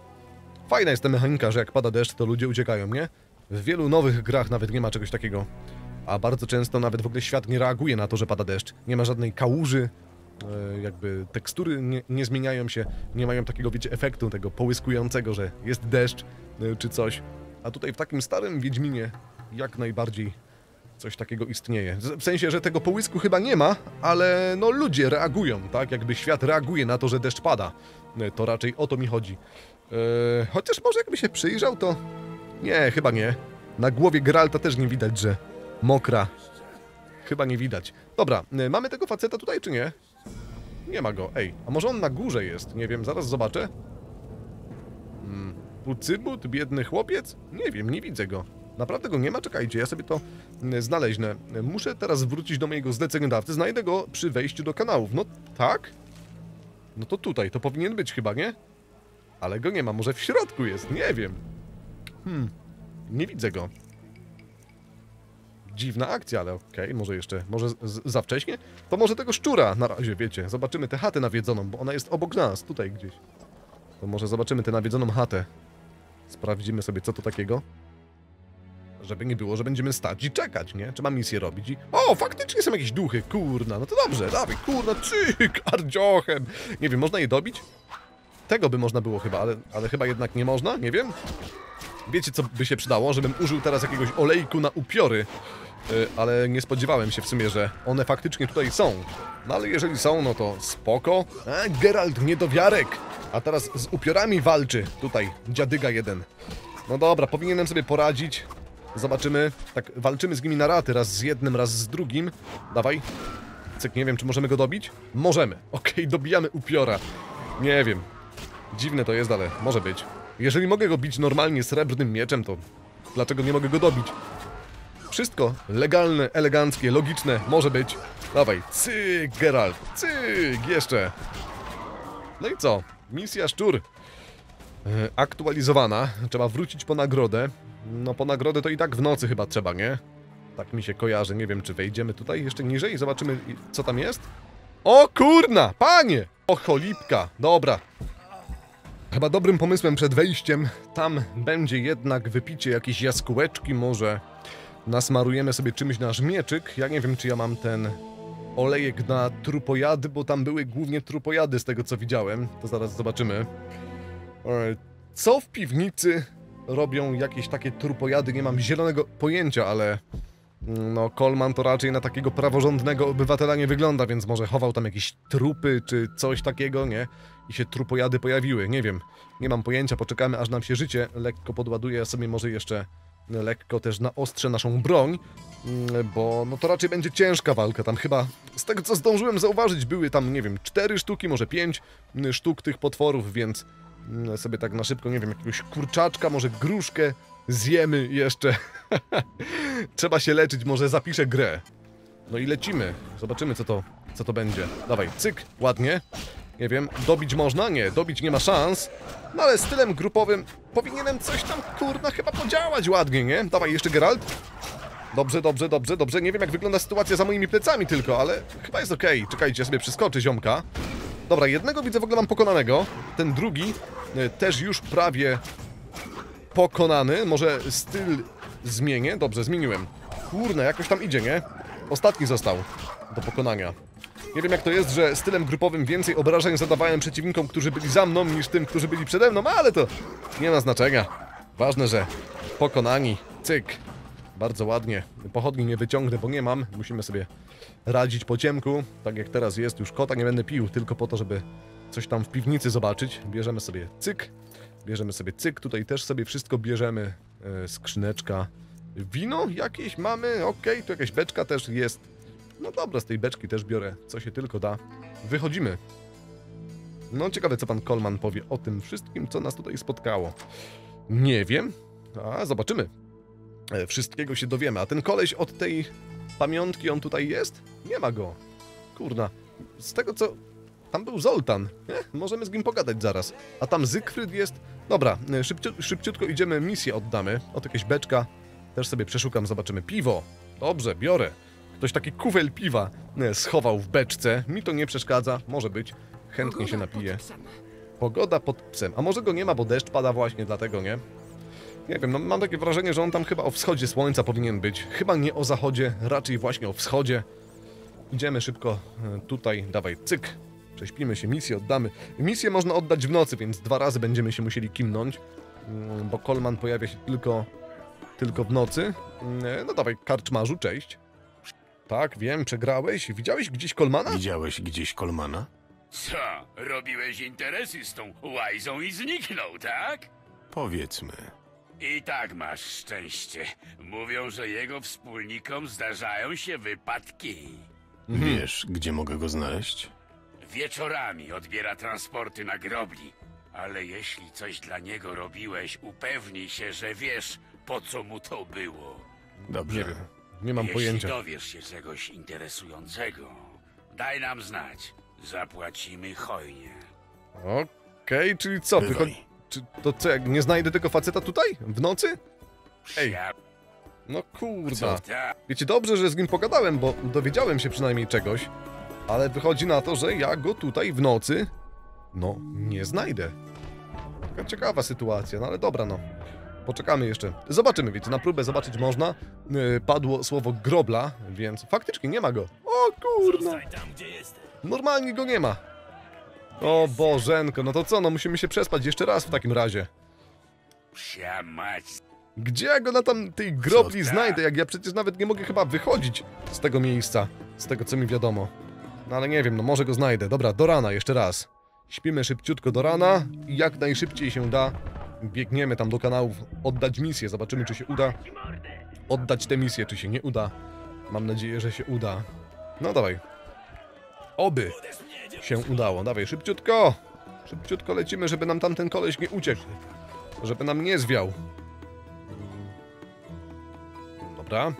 [SPEAKER 1] Fajna jest ta mechanika, że jak pada deszcz, to ludzie uciekają, nie? W wielu nowych grach nawet nie ma czegoś takiego. A bardzo często nawet w ogóle świat nie reaguje na to, że pada deszcz. Nie ma żadnej kałuży, e, jakby tekstury nie, nie zmieniają się, nie mają takiego, wiecie, efektu tego połyskującego, że jest deszcz e, czy coś. A tutaj w takim starym Wiedźminie jak najbardziej coś takiego istnieje. W sensie, że tego połysku chyba nie ma, ale no ludzie reagują, tak? Jakby świat reaguje na to, że deszcz pada. E, To raczej o to mi chodzi. E, chociaż może jakby się przyjrzał, to... Nie, chyba nie. Na głowie Geralta też nie widać, że mokra. Chyba nie widać. Dobra, y, mamy tego faceta tutaj, czy nie? Nie ma go. Ej, a może on na górze jest? Nie wiem, zaraz zobaczę. Hmm. Biedny chłopiec? Nie wiem, nie widzę go. Naprawdę go nie ma? Czekajcie, ja sobie to y, znaleźnę. Muszę teraz wrócić do mojego zleceniodawcy. Znajdę go przy wejściu do kanałów. No tak? No to tutaj, to powinien być chyba, nie? ale go nie ma. Może w środku jest, nie wiem. Hmm, nie widzę go. Dziwna akcja, ale okej, może jeszcze, może za wcześnie? To może tego szczura na razie, wiecie. Zobaczymy tę chatę nawiedzoną, bo ona jest obok nas, tutaj gdzieś. To może zobaczymy tę nawiedzoną chatę. Sprawdzimy sobie, co to takiego. Żeby nie było, że będziemy stać i czekać, nie? Trzeba misję robić i... O, faktycznie są jakieś duchy, kurna. No to dobrze, dawaj, kurna, cyk, ardziochem. Nie wiem, można je dobić? Tego by można było chyba, ale, ale chyba jednak nie można, nie wiem. Wiecie, co by się przydało? Żebym użył teraz jakiegoś olejku na upiory. Yy, ale nie spodziewałem się w sumie, że one faktycznie tutaj są. No ale jeżeli są, no to spoko. A, Geralt, niedowiarek! A teraz z upiorami walczy. Tutaj, dziadyga jeden. No dobra, powinienem sobie poradzić. Zobaczymy. Tak, walczymy z nimi na raty, raz z jednym, raz z drugim. Dawaj. Cyk, nie wiem, czy możemy go dobić? Możemy. Okej, dobijamy upiora. Nie wiem. Dziwne to jest, ale może być. Jeżeli mogę go bić normalnie srebrnym mieczem, to dlaczego nie mogę go dobić? Wszystko legalne, eleganckie, logiczne, może być. Dawaj, cyk, Geralt, cyk, jeszcze. No i co? Misja szczur. E, aktualizowana. Trzeba wrócić po nagrodę. No po nagrodę to i tak w nocy chyba trzeba, nie? Tak mi się kojarzy. Nie wiem, czy wejdziemy tutaj jeszcze niżej i zobaczymy, co tam jest. O kurna, panie! O cholipka, dobra. Chyba dobrym pomysłem przed wejściem tam będzie jednak wypicie jakiejś jaskółeczki, może nasmarujemy sobie czymś nasz mieczyk. Ja nie wiem, czy ja mam ten olejek na trupojady, bo tam były głównie trupojady z tego, co widziałem. To zaraz zobaczymy. E, Co w piwnicy robią jakieś takie trupojady? Nie mam zielonego pojęcia, ale... No, Coleman to raczej na takiego praworządnego obywatela nie wygląda, więc może chował tam jakieś trupy czy coś takiego, nie? I się trupojady pojawiły, nie wiem. Nie mam pojęcia, poczekamy aż nam się życie lekko podładuje, ja sobie może jeszcze lekko też naostrzę naszą broń, mm, bo no to raczej będzie ciężka walka. Tam chyba, z tego co zdążyłem zauważyć, były tam, nie wiem, cztery sztuki, może pięć mm, sztuk tych potworów, więc mm, sobie tak na szybko, nie wiem, jakiegoś kurczaczka, może gruszkę zjemy jeszcze. Trzeba się leczyć, może zapiszę grę. No i lecimy. Zobaczymy, co to, co to będzie. Dawaj, cyk, ładnie. Nie wiem, dobić można? Nie, dobić nie ma szans. No ale stylem grupowym powinienem coś tam, kurna, chyba podziałać ładnie, nie? Dawaj, jeszcze Geralt. Dobrze, dobrze, dobrze, dobrze. Nie wiem, jak wygląda sytuacja za moimi plecami tylko, ale chyba jest okej. Czekajcie, ja sobie przeskoczę ziomka. Dobra, jednego widzę w ogóle mam pokonanego. Ten drugi y, też już prawie pokonany. Może styl zmienię? Dobrze, zmieniłem. Kurna, jakoś tam idzie, nie? Ostatni został do pokonania. Nie wiem jak to jest, że stylem grupowym więcej obrażeń zadawałem przeciwnikom, którzy byli za mną, niż tym, którzy byli przede mną, ale to nie ma znaczenia. Ważne, że pokonani. Cyk. Bardzo ładnie. Pochodni nie wyciągnę, bo nie mam. Musimy sobie radzić po ciemku. Tak jak teraz jest, już kota nie będę pił, tylko po to, żeby coś tam w piwnicy zobaczyć. Bierzemy sobie cyk. Bierzemy sobie cyk. Tutaj też sobie wszystko bierzemy. E, skrzyneczka. Wino jakieś mamy. Okej, tu jakaś beczka też jest. No dobra, z tej beczki też biorę, co się tylko da. Wychodzimy. No ciekawe, co pan Coleman powie o tym wszystkim, co nas tutaj spotkało. Nie wiem. A, zobaczymy. E, Wszystkiego się dowiemy. A ten koleś od tej pamiątki, on tutaj jest? Nie ma go. Kurna. Z tego, co... Tam był Zoltan. Eh, możemy z nim pogadać zaraz. A tam Zygfryd jest... Dobra, e, szybciu, szybciutko idziemy, misję oddamy. Od jakieś beczka. Też sobie przeszukam, zobaczymy. Piwo. Dobrze, biorę. Ktoś taki kufel piwa e, schował w beczce. Mi to nie przeszkadza, może być. Chętnie się napiję. Pogoda pod psem. A może go nie ma, bo deszcz pada właśnie, dlatego nie? Nie wiem, no mam takie wrażenie, że on tam chyba o wschodzie słońca powinien być. Chyba nie o zachodzie, raczej właśnie o wschodzie. Idziemy szybko e, tutaj, dawaj, cyk. Prześpimy się, misję oddamy. Misję można oddać w nocy, więc dwa razy będziemy się musieli kimnąć, mm, bo Kolman pojawia się tylko, tylko w nocy. Mm, No dawaj, karczmarzu, cześć. Tak, wiem, przegrałeś. Widziałeś gdzieś Kolmana?
[SPEAKER 3] Widziałeś gdzieś Kolmana?
[SPEAKER 4] Co, robiłeś interesy z tą łajzą i zniknął, tak?
[SPEAKER 3] Powiedzmy.
[SPEAKER 4] I tak masz szczęście. Mówią, że jego wspólnikom zdarzają się wypadki.
[SPEAKER 3] Wiesz, gdzie mogę go znaleźć?
[SPEAKER 4] Wieczorami odbiera transporty na grobli. Ale jeśli coś dla niego robiłeś, upewnij się, że wiesz, po co mu to było.
[SPEAKER 3] Dobrze.
[SPEAKER 1] Nie wiem, nie mam
[SPEAKER 4] jeśli
[SPEAKER 1] pojęcia.
[SPEAKER 4] dowiesz się czegoś interesującego, daj nam znać. Zapłacimy hojnie.
[SPEAKER 1] Okej, czyli co?
[SPEAKER 3] Bywaj.
[SPEAKER 1] Czy to co, jak nie znajdę tego faceta tutaj? W nocy? Ej, no kurda. Wiecie, dobrze, że z nim pogadałem, bo dowiedziałem się przynajmniej czegoś, ale wychodzi na to, że ja go tutaj w nocy, no, nie znajdę. Taka ciekawa sytuacja, no ale dobra, no. Poczekamy jeszcze. Zobaczymy, wiecie, na próbę zobaczyć można. Yy, padło słowo grobla, więc faktycznie nie ma go. O kurna. Normalnie go nie ma. O Bożenko, no to co, no musimy się przespać jeszcze raz w takim razie.
[SPEAKER 4] Psia mać.
[SPEAKER 1] Gdzie ja go na tam tej grobli znajdę, jak ja przecież nawet nie mogę chyba wychodzić z tego miejsca, z tego co mi wiadomo. No ale nie wiem, no może go znajdę. Dobra, do rana jeszcze raz. Śpimy szybciutko do rana i jak najszybciej się da, biegniemy tam do kanałów, oddać misję, zobaczymy czy się uda. Oddać tę misję, czy się nie uda. Mam nadzieję, że się uda. No dawaj. Oby się udało. Dawaj, szybciutko! Szybciutko lecimy, żeby nam tamten koleś nie uciekł. Żeby nam nie zwiał. Dobra.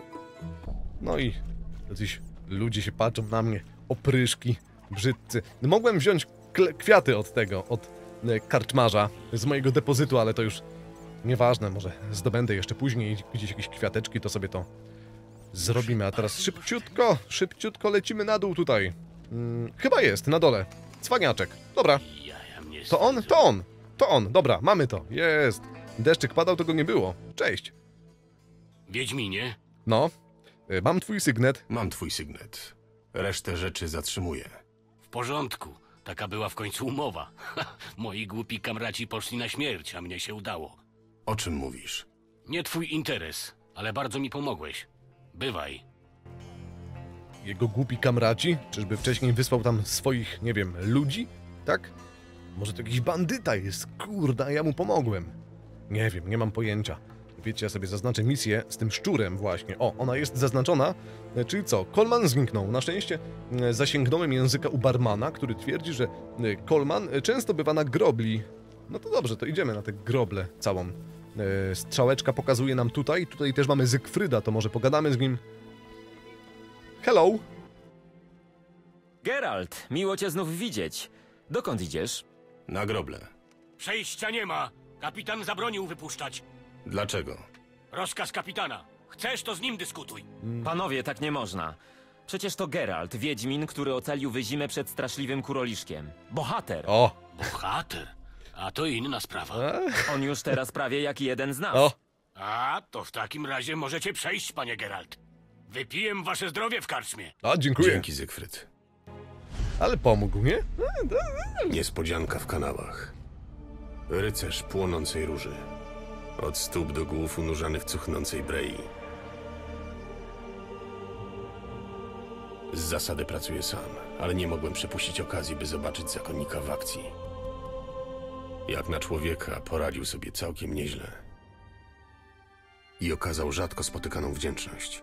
[SPEAKER 1] No i jacyś ludzie się patrzą na mnie, opryszki, brzydcy. Mogłem wziąć kwiaty od tego, od e, karczmarza z mojego depozytu, ale to już nieważne, może zdobędę jeszcze później gdzieś jakieś kwiateczki, to sobie to zrobimy. A teraz szybciutko, szybciutko lecimy na dół tutaj. Mm, chyba jest, na dole. Cwaniaczek. Dobra, to on, to on, to on. Dobra, mamy to. Jest. Deszczyk padał, tego nie było. Cześć.
[SPEAKER 4] Wiedźminie,
[SPEAKER 1] No, y, mam twój sygnet.
[SPEAKER 3] Mam twój sygnet. Resztę rzeczy zatrzymuję.
[SPEAKER 4] w porządku. Taka była w końcu umowa. Moi głupi kamraci poszli na śmierć, a mnie się udało.
[SPEAKER 3] O czym mówisz?
[SPEAKER 4] Nie twój interes, ale bardzo mi pomogłeś. Bywaj.
[SPEAKER 1] Jego głupi kamraci? Czyżby wcześniej wysłał tam swoich, nie wiem, ludzi? Tak? Może to jakiś bandyta jest, kurda, ja mu pomogłem. Nie wiem, nie mam pojęcia. Wiecie, ja sobie zaznaczę misję z tym szczurem właśnie. O, ona jest zaznaczona. Czyli co? Kolman zniknął. Na szczęście e, zasięgnąłem języka u barmana, który twierdzi, że Kolman e, często bywa na grobli. No to dobrze, to idziemy na tę groblę całą. E, Strzałeczka pokazuje nam tutaj. Tutaj też mamy Zygfryda, to może pogadamy z nim. Hello!
[SPEAKER 12] Geralt, miło cię znów widzieć. Dokąd idziesz?
[SPEAKER 3] Na groble.
[SPEAKER 4] Przejścia nie ma. Kapitan zabronił wypuszczać.
[SPEAKER 3] Dlaczego?
[SPEAKER 4] Rozkaz kapitana. Chcesz, to z nim dyskutuj.
[SPEAKER 12] Panowie, tak nie można. Przecież to Geralt, wiedźmin, który ocalił wyzimę przed straszliwym kuroliszkiem. Bohater!
[SPEAKER 1] O!
[SPEAKER 4] Bohater. A to inna sprawa.
[SPEAKER 12] On już teraz prawie jak jeden z nas.
[SPEAKER 1] O!
[SPEAKER 4] A, to w takim razie możecie przejść, panie Geralt. Wypiję wasze zdrowie w karczmie.
[SPEAKER 1] A, dziękuję.
[SPEAKER 3] Dzięki, Zygfryd.
[SPEAKER 1] Ale pomógł, nie?
[SPEAKER 3] Niespodzianka w kanałach. Rycerz płonącej róży. Od stóp do głów unurzany w cuchnącej brei. Z zasady pracuję sam, ale nie mogłem przepuścić okazji, by zobaczyć zakonnika w akcji. Jak na człowieka poradził sobie całkiem nieźle. I okazał rzadko spotykaną wdzięczność.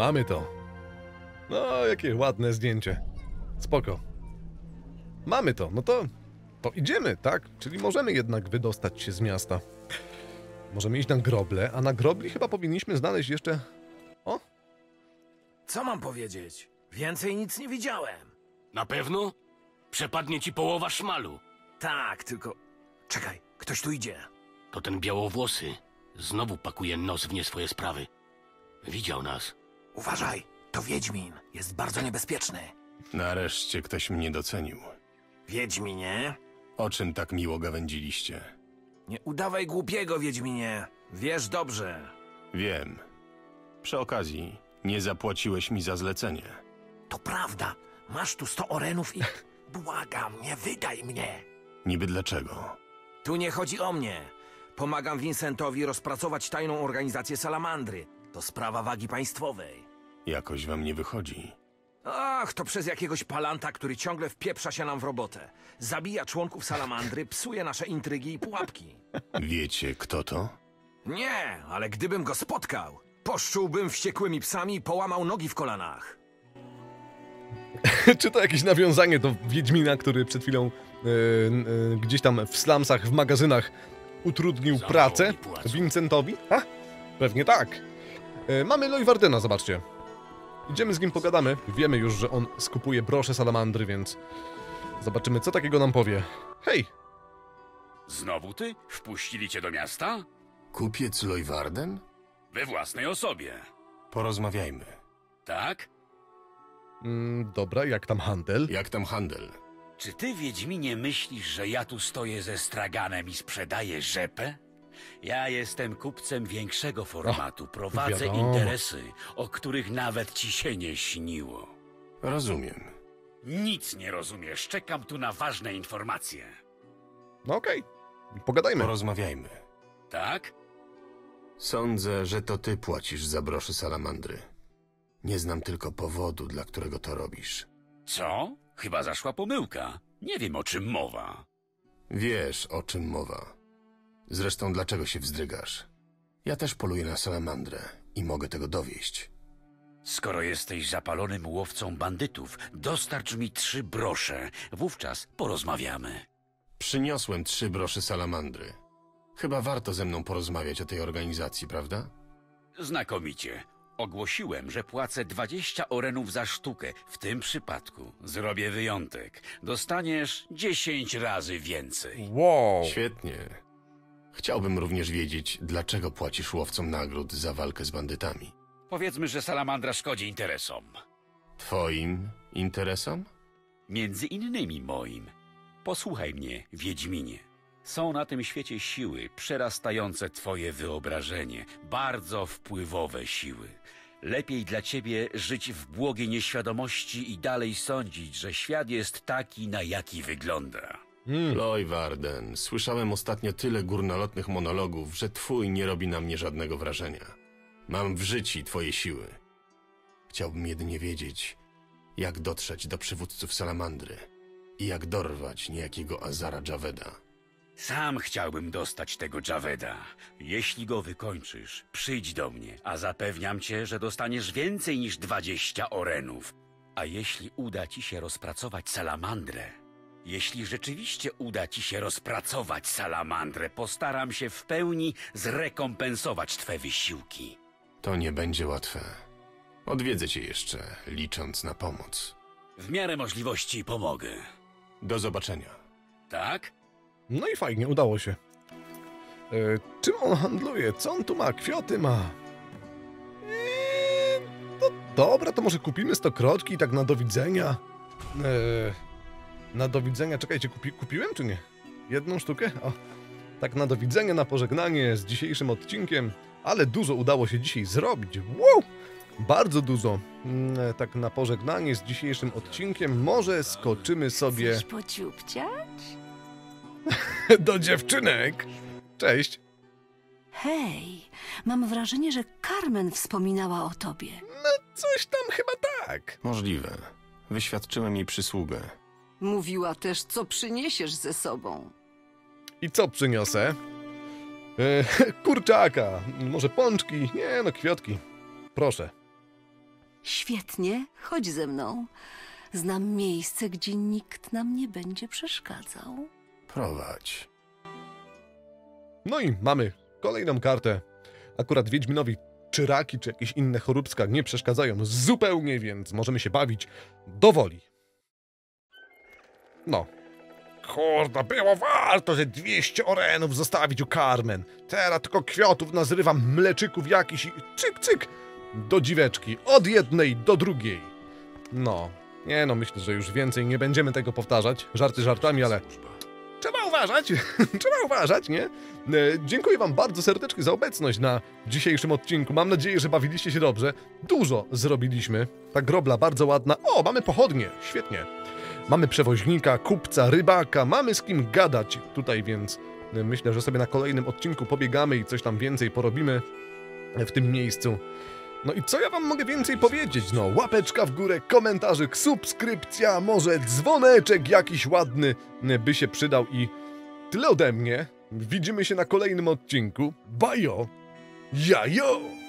[SPEAKER 1] Mamy to. No, jakie ładne zdjęcie. Spoko. Mamy to, no to, to idziemy, tak? Czyli możemy jednak wydostać się z miasta. Możemy iść na groble, a na grobli chyba powinniśmy znaleźć jeszcze... O,
[SPEAKER 10] Co mam powiedzieć? Więcej nic nie widziałem.
[SPEAKER 4] Na pewno? Przepadnie ci połowa szmalu.
[SPEAKER 10] Tak, tylko... Czekaj, ktoś tu idzie.
[SPEAKER 4] To ten białowłosy. Znowu pakuje nos w nie swoje sprawy. Widział nas.
[SPEAKER 10] Uważaj, to Wiedźmin. Jest bardzo niebezpieczny.
[SPEAKER 3] Nareszcie ktoś mnie docenił.
[SPEAKER 10] Wiedźminie?
[SPEAKER 3] O czym tak miło gawędziliście?
[SPEAKER 10] Nie udawaj głupiego, Wiedźminie. Wiesz dobrze.
[SPEAKER 3] Wiem. Przy okazji, nie zapłaciłeś mi za zlecenie.
[SPEAKER 10] To prawda. Masz tu sto orenów i... Błagam, nie wydaj mnie.
[SPEAKER 3] Niby dlaczego?
[SPEAKER 10] Tu nie chodzi o mnie. Pomagam Vincentowi rozpracować tajną organizację Salamandry. To sprawa wagi państwowej.
[SPEAKER 3] Jakoś wam nie wychodzi.
[SPEAKER 10] Ach, to przez jakiegoś palanta, który ciągle wpieprza się nam w robotę. Zabija członków Salamandry, psuje nasze intrygi i pułapki.
[SPEAKER 3] Wiecie, kto to?
[SPEAKER 10] Nie, ale gdybym go spotkał, poszczułbym wściekłymi psami i połamał nogi w kolanach.
[SPEAKER 1] czy to jakieś nawiązanie do Wiedźmina, który przed chwilą e, e, gdzieś tam w slumsach, w magazynach utrudnił pracę. Vincentowi? A? Pewnie tak. E, mamy Loy Wardena, zobaczcie. Idziemy z nim pogadamy. Wiemy już, że on skupuje brosze salamandry, więc zobaczymy, co takiego nam powie. Hej!
[SPEAKER 4] Znowu ty? Wpuścili cię do miasta?
[SPEAKER 3] Kupiec Lojwarden?
[SPEAKER 4] We własnej osobie.
[SPEAKER 3] Porozmawiajmy.
[SPEAKER 4] Tak?
[SPEAKER 1] Mm, dobra, jak tam handel?
[SPEAKER 3] Jak tam handel?
[SPEAKER 4] Czy ty, Wiedźminie, myślisz, że ja tu stoję ze straganem i sprzedaję rzepę? Ja jestem kupcem większego formatu. Prowadzę
[SPEAKER 1] wiadomo.
[SPEAKER 4] interesy, o których nawet ci się nie śniło.
[SPEAKER 3] Rozumiem.
[SPEAKER 4] Nic nie rozumiesz. Czekam tu na ważne informacje.
[SPEAKER 1] No okej, pogadajmy.
[SPEAKER 3] Porozmawiajmy.
[SPEAKER 4] Tak?
[SPEAKER 3] Sądzę, że to ty płacisz za broszy salamandry. Nie znam tylko powodu, dla którego to robisz.
[SPEAKER 4] Co? Chyba zaszła pomyłka. Nie wiem, o czym mowa.
[SPEAKER 3] Wiesz, o czym mowa. Zresztą, dlaczego się wzdrygasz? Ja też poluję na salamandrę i mogę tego dowieść.
[SPEAKER 4] Skoro jesteś zapalonym łowcą bandytów, dostarcz mi trzy brosze. Wówczas porozmawiamy.
[SPEAKER 3] Przyniosłem trzy broszy salamandry. Chyba warto ze mną porozmawiać o tej organizacji, prawda?
[SPEAKER 4] Znakomicie. Ogłosiłem, że płacę 20 orenów za sztukę. W tym przypadku zrobię wyjątek. Dostaniesz 10 razy więcej.
[SPEAKER 1] Wow!
[SPEAKER 3] Świetnie. Chciałbym również wiedzieć, dlaczego płacisz łowcom nagród za walkę z bandytami.
[SPEAKER 4] Powiedzmy, że salamandra szkodzi interesom.
[SPEAKER 3] Twoim interesom?
[SPEAKER 4] Między innymi moim. Posłuchaj mnie, Wiedźminie. Są na tym świecie siły przerastające twoje wyobrażenie, bardzo wpływowe siły. Lepiej dla ciebie żyć w błogiej nieświadomości i dalej sądzić, że świat jest taki, na jaki wygląda.
[SPEAKER 1] Mm.
[SPEAKER 3] Loj Warden, słyszałem ostatnio tyle górnolotnych monologów, że twój nie robi na mnie żadnego wrażenia. Mam w życiu twoje siły. Chciałbym jedynie wiedzieć, jak dotrzeć do przywódców Salamandry i jak dorwać niejakiego Azara Javeda.
[SPEAKER 4] Sam chciałbym dostać tego Javeda. Jeśli go wykończysz, przyjdź do mnie, a zapewniam cię, że dostaniesz więcej niż 20 orenów. A jeśli uda ci się rozpracować salamandrę, jeśli rzeczywiście uda ci się rozpracować salamandrę, postaram się w pełni zrekompensować twe wysiłki.
[SPEAKER 3] To nie będzie łatwe. Odwiedzę cię jeszcze, licząc na pomoc.
[SPEAKER 4] W miarę możliwości pomogę.
[SPEAKER 3] Do zobaczenia.
[SPEAKER 4] Tak?
[SPEAKER 1] No i fajnie, udało się. E, czym on handluje? Co on tu ma? Kwiaty ma. Eee, no dobra, to może kupimy stokrotki tak na do widzenia. E, na do widzenia, czekajcie, kupi, kupiłem czy nie? Jedną sztukę? O, tak na do widzenia, na pożegnanie z dzisiejszym odcinkiem. Ale dużo udało się dzisiaj zrobić. Wow! Bardzo dużo. Mm, e, Tak na pożegnanie z dzisiejszym odcinkiem. Może skoczymy sobie
[SPEAKER 13] Chcesz pociupciać?
[SPEAKER 1] do dziewczynek. Cześć.
[SPEAKER 13] Hej, mam wrażenie, że Carmen wspominała o tobie.
[SPEAKER 1] No, coś tam chyba tak.
[SPEAKER 3] Możliwe. Wyświadczyłem jej przysługę.
[SPEAKER 13] Mówiła też, co przyniesiesz ze sobą.
[SPEAKER 1] I co przyniosę? E, kurczaka, może pączki? Nie, no kwiatki. Proszę.
[SPEAKER 13] Świetnie, chodź ze mną. Znam miejsce, gdzie nikt nam nie będzie przeszkadzał.
[SPEAKER 3] Prowadź.
[SPEAKER 1] No i mamy kolejną kartę. Akurat Wiedźminowi czy raki, czy jakieś inne choróbska nie przeszkadzają zupełnie, więc możemy się bawić do woli. No. Kurde, było warto, że 200 orenów zostawić u Carmen. Teraz tylko kwiatów nazrywam, mleczyków jakiś i cyk, cyk. Do dziweczki, od jednej do drugiej. No, nie no, myślę, że już więcej nie będziemy tego powtarzać. Żarty żartami, ale trzeba uważać, trzeba uważać, nie? E, dziękuję wam bardzo serdecznie za obecność na dzisiejszym odcinku. Mam nadzieję, że bawiliście się dobrze. Dużo zrobiliśmy. Ta grobla bardzo ładna. O, mamy pochodnie, świetnie. Mamy przewoźnika, kupca, rybaka, mamy z kim gadać tutaj, więc e, myślę, że sobie na kolejnym odcinku pobiegamy i coś tam więcej porobimy w tym miejscu. No i co ja wam mogę więcej powiedzieć? No, łapeczka w górę, komentarzyk, subskrypcja, może dzwoneczek jakiś ładny y, by się przydał i tyle ode mnie. Widzimy się na kolejnym odcinku. Bajo! Jajo!